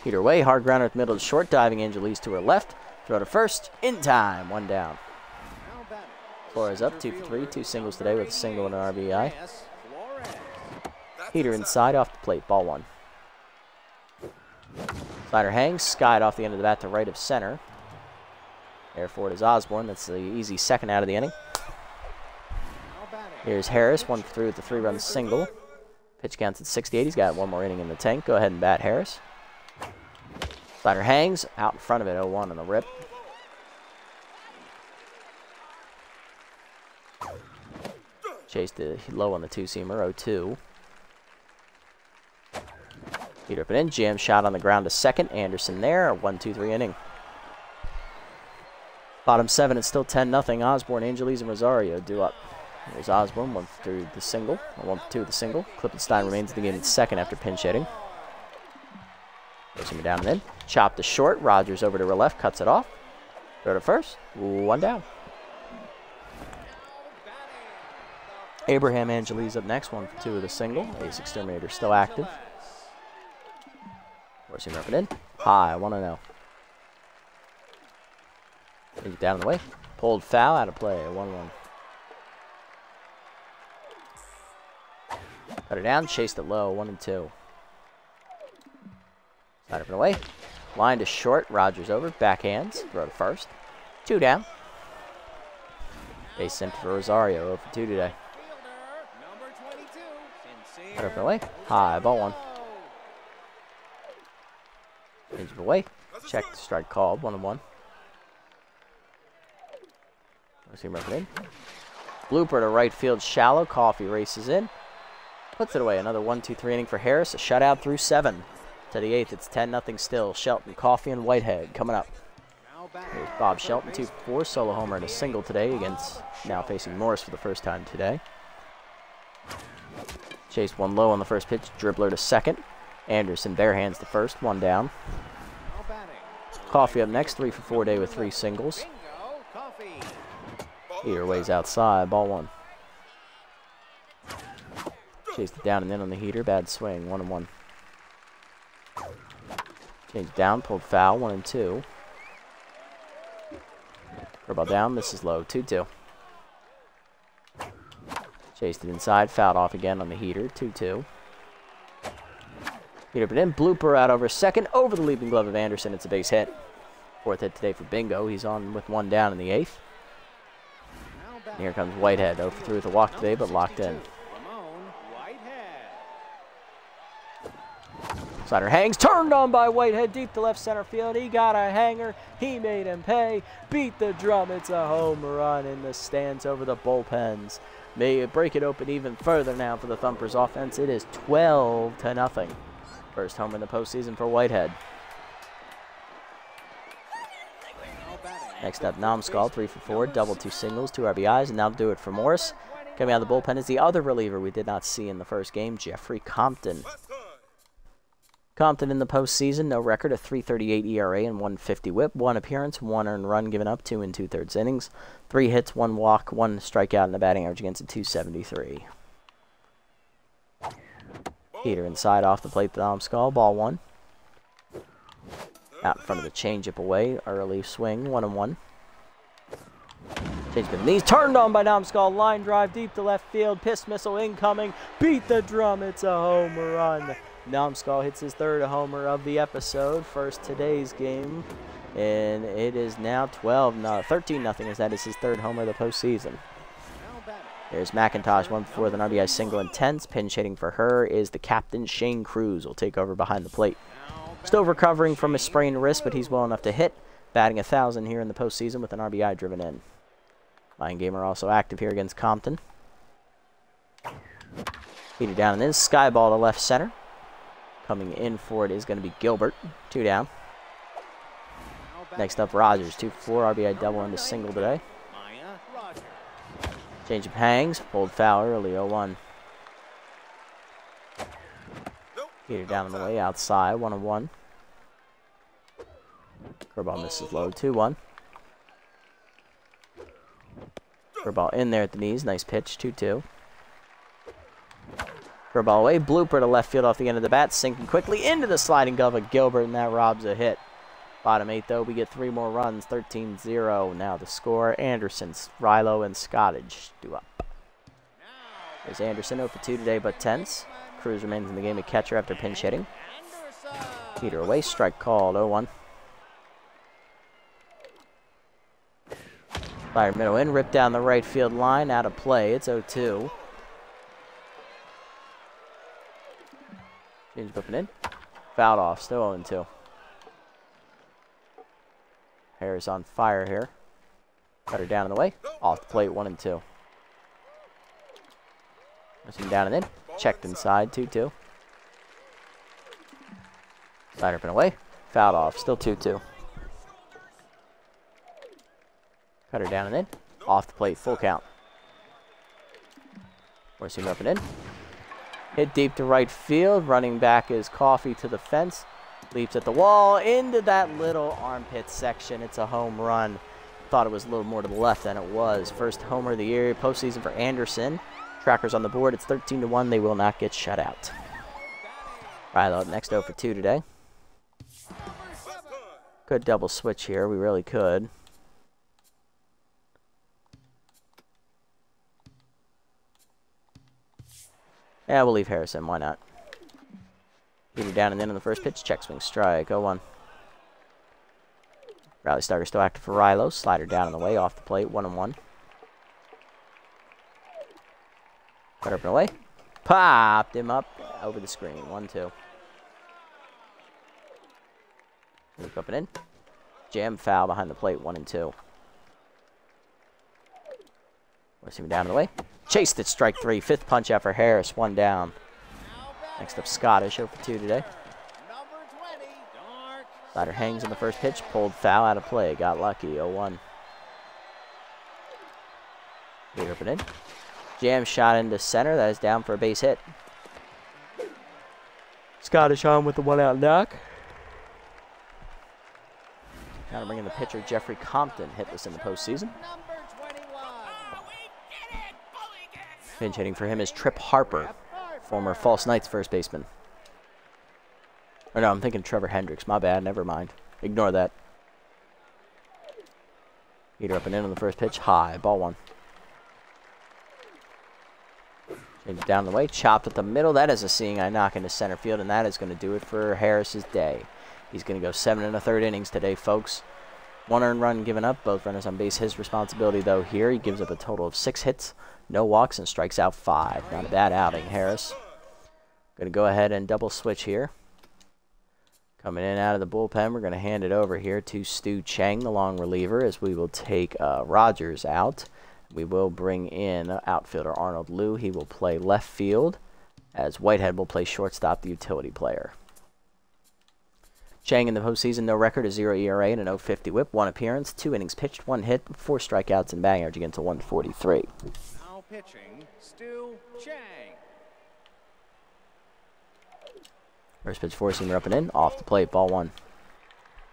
Heater Way, hard grounder at middle to short, diving Angeles to her left. Throw to first, in time, one down. Flores up, two for three, two singles today with a single and an RBI. Heater inside off the plate, ball one. Slider hangs, skied off the end of the bat to right of center. There for is Osborne. That's the easy second out of the inning. Here's Harris, one for three with the three-run single. Pitch counts at 68. He's got one more inning in the tank. Go ahead and bat Harris. Slider hangs out in front of it, 0-1 on the rip. Chased the low on the two-seamer, 0-2. Heat up and in, jam shot on the ground to second. Anderson there, 1-2-3 inning. Bottom seven, it's still 10 nothing. Osborne, Angeles, and Rosario do up. There's Osborne, one through the single, one two the single. Klippenstein remains in the game in second after pinch hitting. Goes him down and in. Chop to short. Rogers over to her left, cuts it off. Throw to first. One down. Abraham Angeles up next, one for two with a single. Ace Exterminator still active. Forcing up and in. High, 1 0. He's down the way. Pulled foul out of play, 1 1. Cut it down, chased it low, 1 and 2. Side up and away. Line to short, Rogers over, backhands, throw to first. Two down. Base sent for Rosario, over 2 today. Cut up and away. High, ball 1. Change it away. Check the strike called, 1 and 1. See him. Blooper to right field, shallow. Coffee races in. Puts it away. Another 1 2 3 inning for Harris. A shutout through seven. To the eighth, it's 10 0 still. Shelton, Coffee, and Whitehead coming up. Here's Bob Shelton, 2 4 solo homer and a single today against now facing Morris for the first time today. Chase one low on the first pitch. Dribbler to second. Anderson bare hands the first, one down. Coffee up next, three for four day with three singles. Heater ways outside, ball one. Chased it down and in on the heater, bad swing, one and one. Down, pulled foul, one and two. Curveball down, misses low, 2-2. Chased it inside, fouled off again on the heater, 2-2. Heater but in, blooper out over second, over the leaping glove of Anderson, it's a base hit. Fourth hit today for Bingo, he's on with one down in the eighth. And here comes Whitehead, over through with a walk today, but locked in. Slider hangs, turned on by Whitehead deep to left center field. He got a hanger. He made him pay. Beat the drum. It's a home run in the stands over the bullpens. May break it open even further now for the Thumpers offense. It is 12 to nothing. First home in the postseason for Whitehead. Next up, Nomskull, three for four, double two singles, two RBIs, and that'll do it for Morris. Coming out of the bullpen is the other reliever we did not see in the first game, Jeffrey Compton. Compton in the postseason, no record, a 3.38 ERA and 150 WHIP, one appearance, one earned run given up, two and two thirds innings, three hits, one walk, one strikeout, and a batting average against a 273. Heater inside off the plate, the Nomskull, ball one. Out in front of the changeup away. Early swing, one and one. Changeup knees turned on by Nomskull. Line drive deep to left field. Piss missile incoming. Beat the drum. It's a home run. Nomskull hits his third homer of the episode. First today's game. And it is now 12, no, 13 nothing as that is his third homer of the postseason. There's McIntosh, one before the RBI single and. Pinch hitting for her is the captain, Shane Cruz, will take over behind the plate. Still recovering from a sprained wrist, but he's well enough to hit. batting a thousand here in the postseason with an RBI driven in. Lion Gamer also active here against Compton. Feed down and then skyball to left center. Coming in for it is going to be Gilbert. Two down. Next up, Rogers. 2 4 RBI double into single today. Change of hangs. Pulled foul early. 0 1. Heater down the way outside. 1 1. Curveball misses low. 2 1. Curveball in there at the knees. Nice pitch. 2 2. Curveball away. Blooper to left field off the end of the bat. Sinking quickly into the sliding glove of Gilbert, and that robs a hit. Bottom eight, though, we get three more runs, 13-0. Now the score, Anderson, Rilo, and Scottish do up. There's Anderson 0 for 2 today, but tense. Cruz remains in the game at catcher after pinch hitting. Heater away, strike called, 0-1. Fire middle in, rip down the right field line, out of play. It's 0-2. Change up in. Fouled off, still 0-2. Harris on fire here. Cutter down in the way. Off the plate, 1 and 2. Missing down and in. Checked inside, 2-2. Slider up and away. Fouled off, still 2-2. Cutter down and in. Off the plate, full count. Forcing up and in. Hit deep to right field. Running back is Coffee to the fence. Leaps at the wall into that little armpit section. It's a home run. Thought it was a little more to the left than it was. First homer of the year, postseason for Anderson. Trackers on the board. It's 13 to 1. They will not get shut out. Rilo next 0 for 2 today. Good double switch here. We really could. Yeah, we'll leave Harrison. Why not? Heater down and in on the first pitch. Check swing strike. 0 1. Rally starter still active for Rilo. Slider down in the way. Off the plate. 1 and 1. Cut up and away. Popped him up over the screen. 1 2. Look up and in. Jam foul behind the plate. 1 and 2. Him down the way. Chased it. Strike three. Fifth punch out for Harris. One down. Next up, Scottish, 0 for 2 today. Slider hangs on the first pitch, pulled foul out of play, got lucky, 0-1. Lead and in. Jam shot into center, that is down for a base hit. Scottish on with the one out knock. Now to bring in the pitcher, Jeffrey Compton, hitless in the postseason. Pinch hitting for him is Trip Harper former False Knights first baseman. Or no, I'm thinking Trevor Hendricks. My bad. Never mind. Ignore that. Heater up and in on the first pitch. High. Ball one. Change down the way. Chopped at the middle. That is a seeing eye knock into center field, and that is going to do it for Harris's day. He's going to go seven and a third innings today, folks. One earned run given up. Both runners on base. His responsibility, though, here. He gives up a total of six hits, no walks, and strikes out five. Not a bad outing, Harris. Going to go ahead and double switch here. Coming in out of the bullpen, we're going to hand it over here to Stu Chang, the long reliever, as we will take uh, Rogers out. We will bring in outfielder Arnold Liu. He will play left field, as Whitehead will play shortstop, the utility player. Chang in the postseason, no record, a 0 ERA and an 050 whip, one appearance, two innings pitched, one hit, four strikeouts, and batting average against a 143. Pitching, Stu Chang. First pitch four seamer up and in, off the plate, ball one.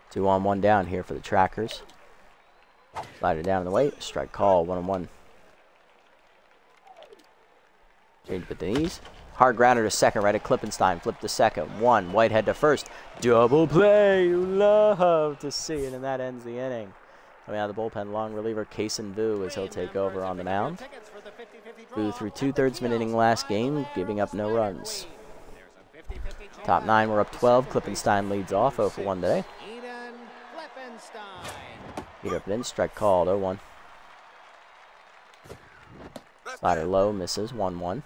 Two on, one down here for the trackers. Slider down in the way, strike call, one on one. Change with the knees. Hard grounder to second, right at Klippenstein. Flip to second. One. Whitehead to first. Double play. You love to see it, and that ends the inning. Coming out of the bullpen, long reliever Kason Vu as he'll take over on the mound. Vu through two-thirds an inning last game, giving up no runs. Top nine, we're up 12. Klippenstein leads off 0 for 1 today. Up in, strike called 0 1. Slider low, misses 1 1.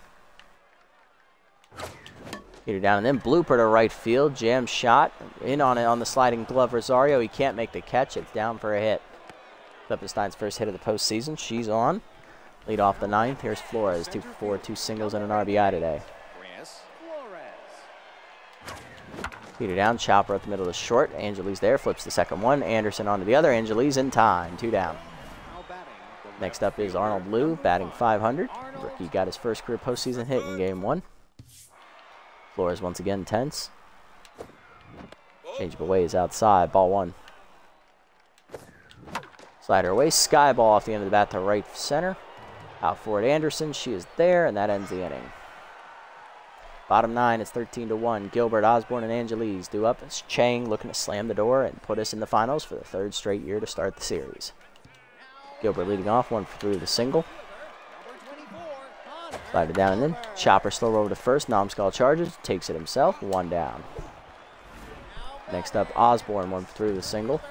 Heater down and then blooper to right field. Jam shot in on it on the sliding glove. Rosario. He can't make the catch. It's down for a hit. Klippenstein's first hit of the postseason. She's on. Lead off the ninth. Here's Flores. Two for two singles, and an RBI today. Peter down. Chopper at the middle of the short. Angeles there. Flips the second one. Anderson onto the other. Angeles in time. Two down. Next up is Arnold Blue, batting 500. Rookie got his first career postseason hit in game one. Flores once again tense. Change away is outside. Ball one. Slider away. Sky ball off the end of the bat to right center. Out for it, Anderson. She is there, and that ends the inning. Bottom nine, it's 13 to 1. Gilbert, Osborne, and Angeles do up. It's Chang looking to slam the door and put us in the finals for the third straight year to start the series. Gilbert leading off, one for three with a single. Number 24, Connor. Slide it down and in. Chopper slow over to first. Nomskull charges, takes it himself, one down. Next up, Osborne, one for three with a single.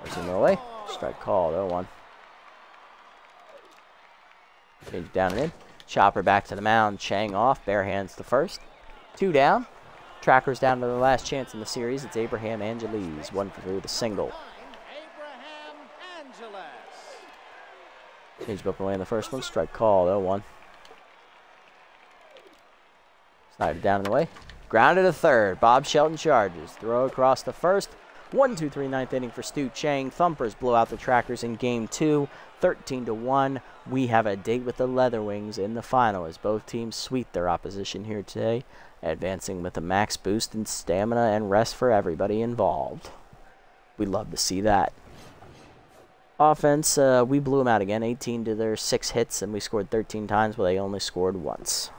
Number 50, Easton. There's him away. Strike call, 0 1. Change down and in. Chopper back to the mound. Chang off. Bare hands to first. Two down. Trackers down to the last chance in the series. It's Abraham Angeles. One for three with a single. Change up away in the first one. Strike call, 0 1. Slide it down in the way. Grounded to third. Bob Shelton charges. Throw across the first. 1 2 3 ninth inning for Stu Chang. Thumpers blow out the Trackers in game two. 13 to 1. We have a date with the Leatherwings in the final as both teams sweep their opposition here today, advancing with a max boost in stamina and rest for everybody involved. We love to see that. Offense, uh, we blew them out again, 18 to their six hits, and we scored 13 times, but they only scored once.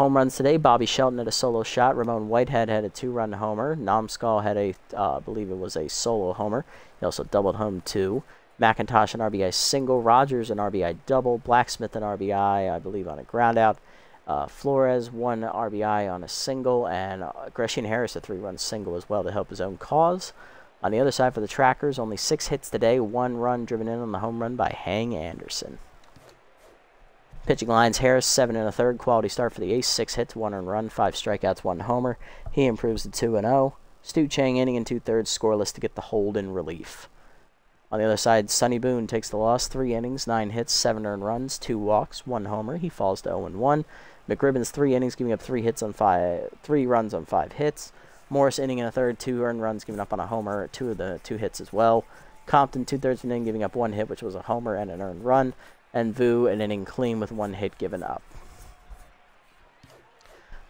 Home runs today. Bobby Shelton had a solo shot. Ramon Whitehead had a two-run homer. Nomskull had a, uh, I believe it was a solo homer. He also doubled home two. McIntosh an RBI single. Rogers an RBI double. Blacksmith an RBI, I believe, on a groundout. Uh, Flores one RBI on a single, and uh, Gresham Harris a three-run single as well to help his own cause. On the other side for the Trackers, only six hits today, one run driven in on the home run by Hang Anderson. Pitching lines Harris, seven and a third, quality start for the ace, six hits, one earned run, five strikeouts, one homer. He improves to 2 and 0. Stu Chang inning and two thirds, scoreless to get the hold in relief. On the other side, Sonny Boone takes the loss, three innings, nine hits, seven earned runs, two walks, one homer. He falls to 0 and 1. McRibbon's three innings, giving up three hits on five, three runs on five hits. Morris inning and a third, two earned runs, giving up on a homer, two of the two hits as well. Compton two thirds of an inning, giving up one hit, which was a homer and an earned run, and Vu an inning clean with one hit given up.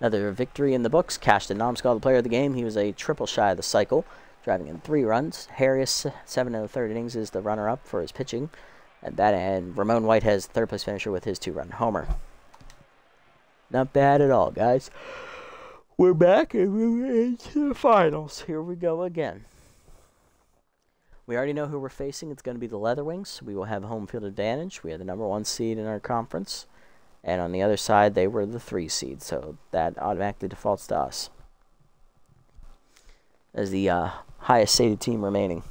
Another victory in the books. Cashton Nomskull, the player of the game. He was a triple shy of the cycle, driving in three runs. Harris, seven and the third innings, is the runner-up for his pitching. And that and Ramon White has third place finisher with his two-run homer. Not bad at all, guys. We're back and we're into the finals. Here we go again. We already know who we're facing. It's going to be the Leatherwings. We will have home field advantage. We are the number one seed in our conference. And on the other side, they were the three seed. So that automatically defaults to us as the uh, highest seeded team remaining.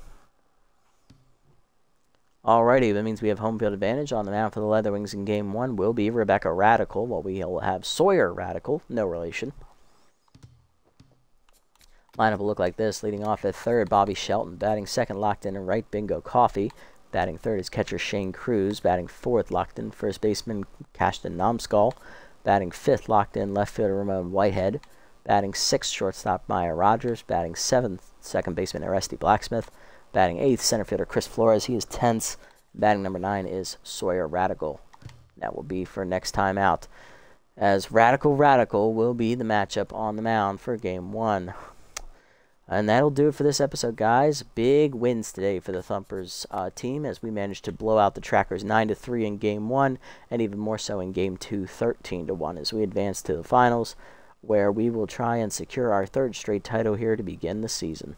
Alrighty, that means we have home field advantage on the mound for the Leatherwings in game one. Will be Rebecca Radical, while we will have Sawyer Radical, no relation. Lineup will look like this. Leading off at third, Bobby Shelton. Batting second, locked in and right, Bingo Coffee. Batting third is catcher Shane Cruz. Batting fourth, locked in first baseman Cashton Nomskull. Batting fifth, locked in left fielder Ramon Whitehead. Batting sixth, shortstop Maya Rogers. Batting seventh, second baseman Aresti Blacksmith. Batting eighth, center fielder Chris Flores. He is tense. Batting number nine is Sawyer Radical. That will be for next time out. As Radical Radical will be the matchup on the mound for game one. And that'll do it for this episode, guys. Big wins today for the Thumpers uh, team as we managed to blow out the Trackers 9 to 3 in game 1 and even more so in game 2 13 to 1 as we advance to the finals where we will try and secure our third straight title here to begin the season.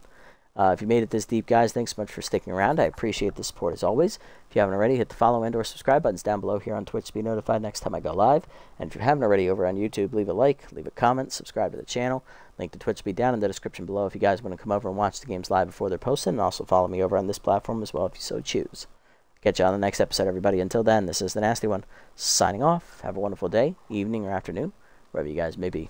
Uh, if you made it this deep, guys, thanks so much for sticking around. I appreciate the support as always. If you haven't already, hit the follow and or subscribe buttons down below here on Twitch to be notified next time I go live. And if you haven't already over on YouTube, leave a like, leave a comment, subscribe to the channel. Link to Twitch will be down in the description below if you guys want to come over and watch the games live before they're posted. And also follow me over on this platform as well if you so choose. Catch you on the next episode, everybody. Until then, this is the Nasty One signing off. Have a wonderful day, evening, or afternoon, wherever you guys may be.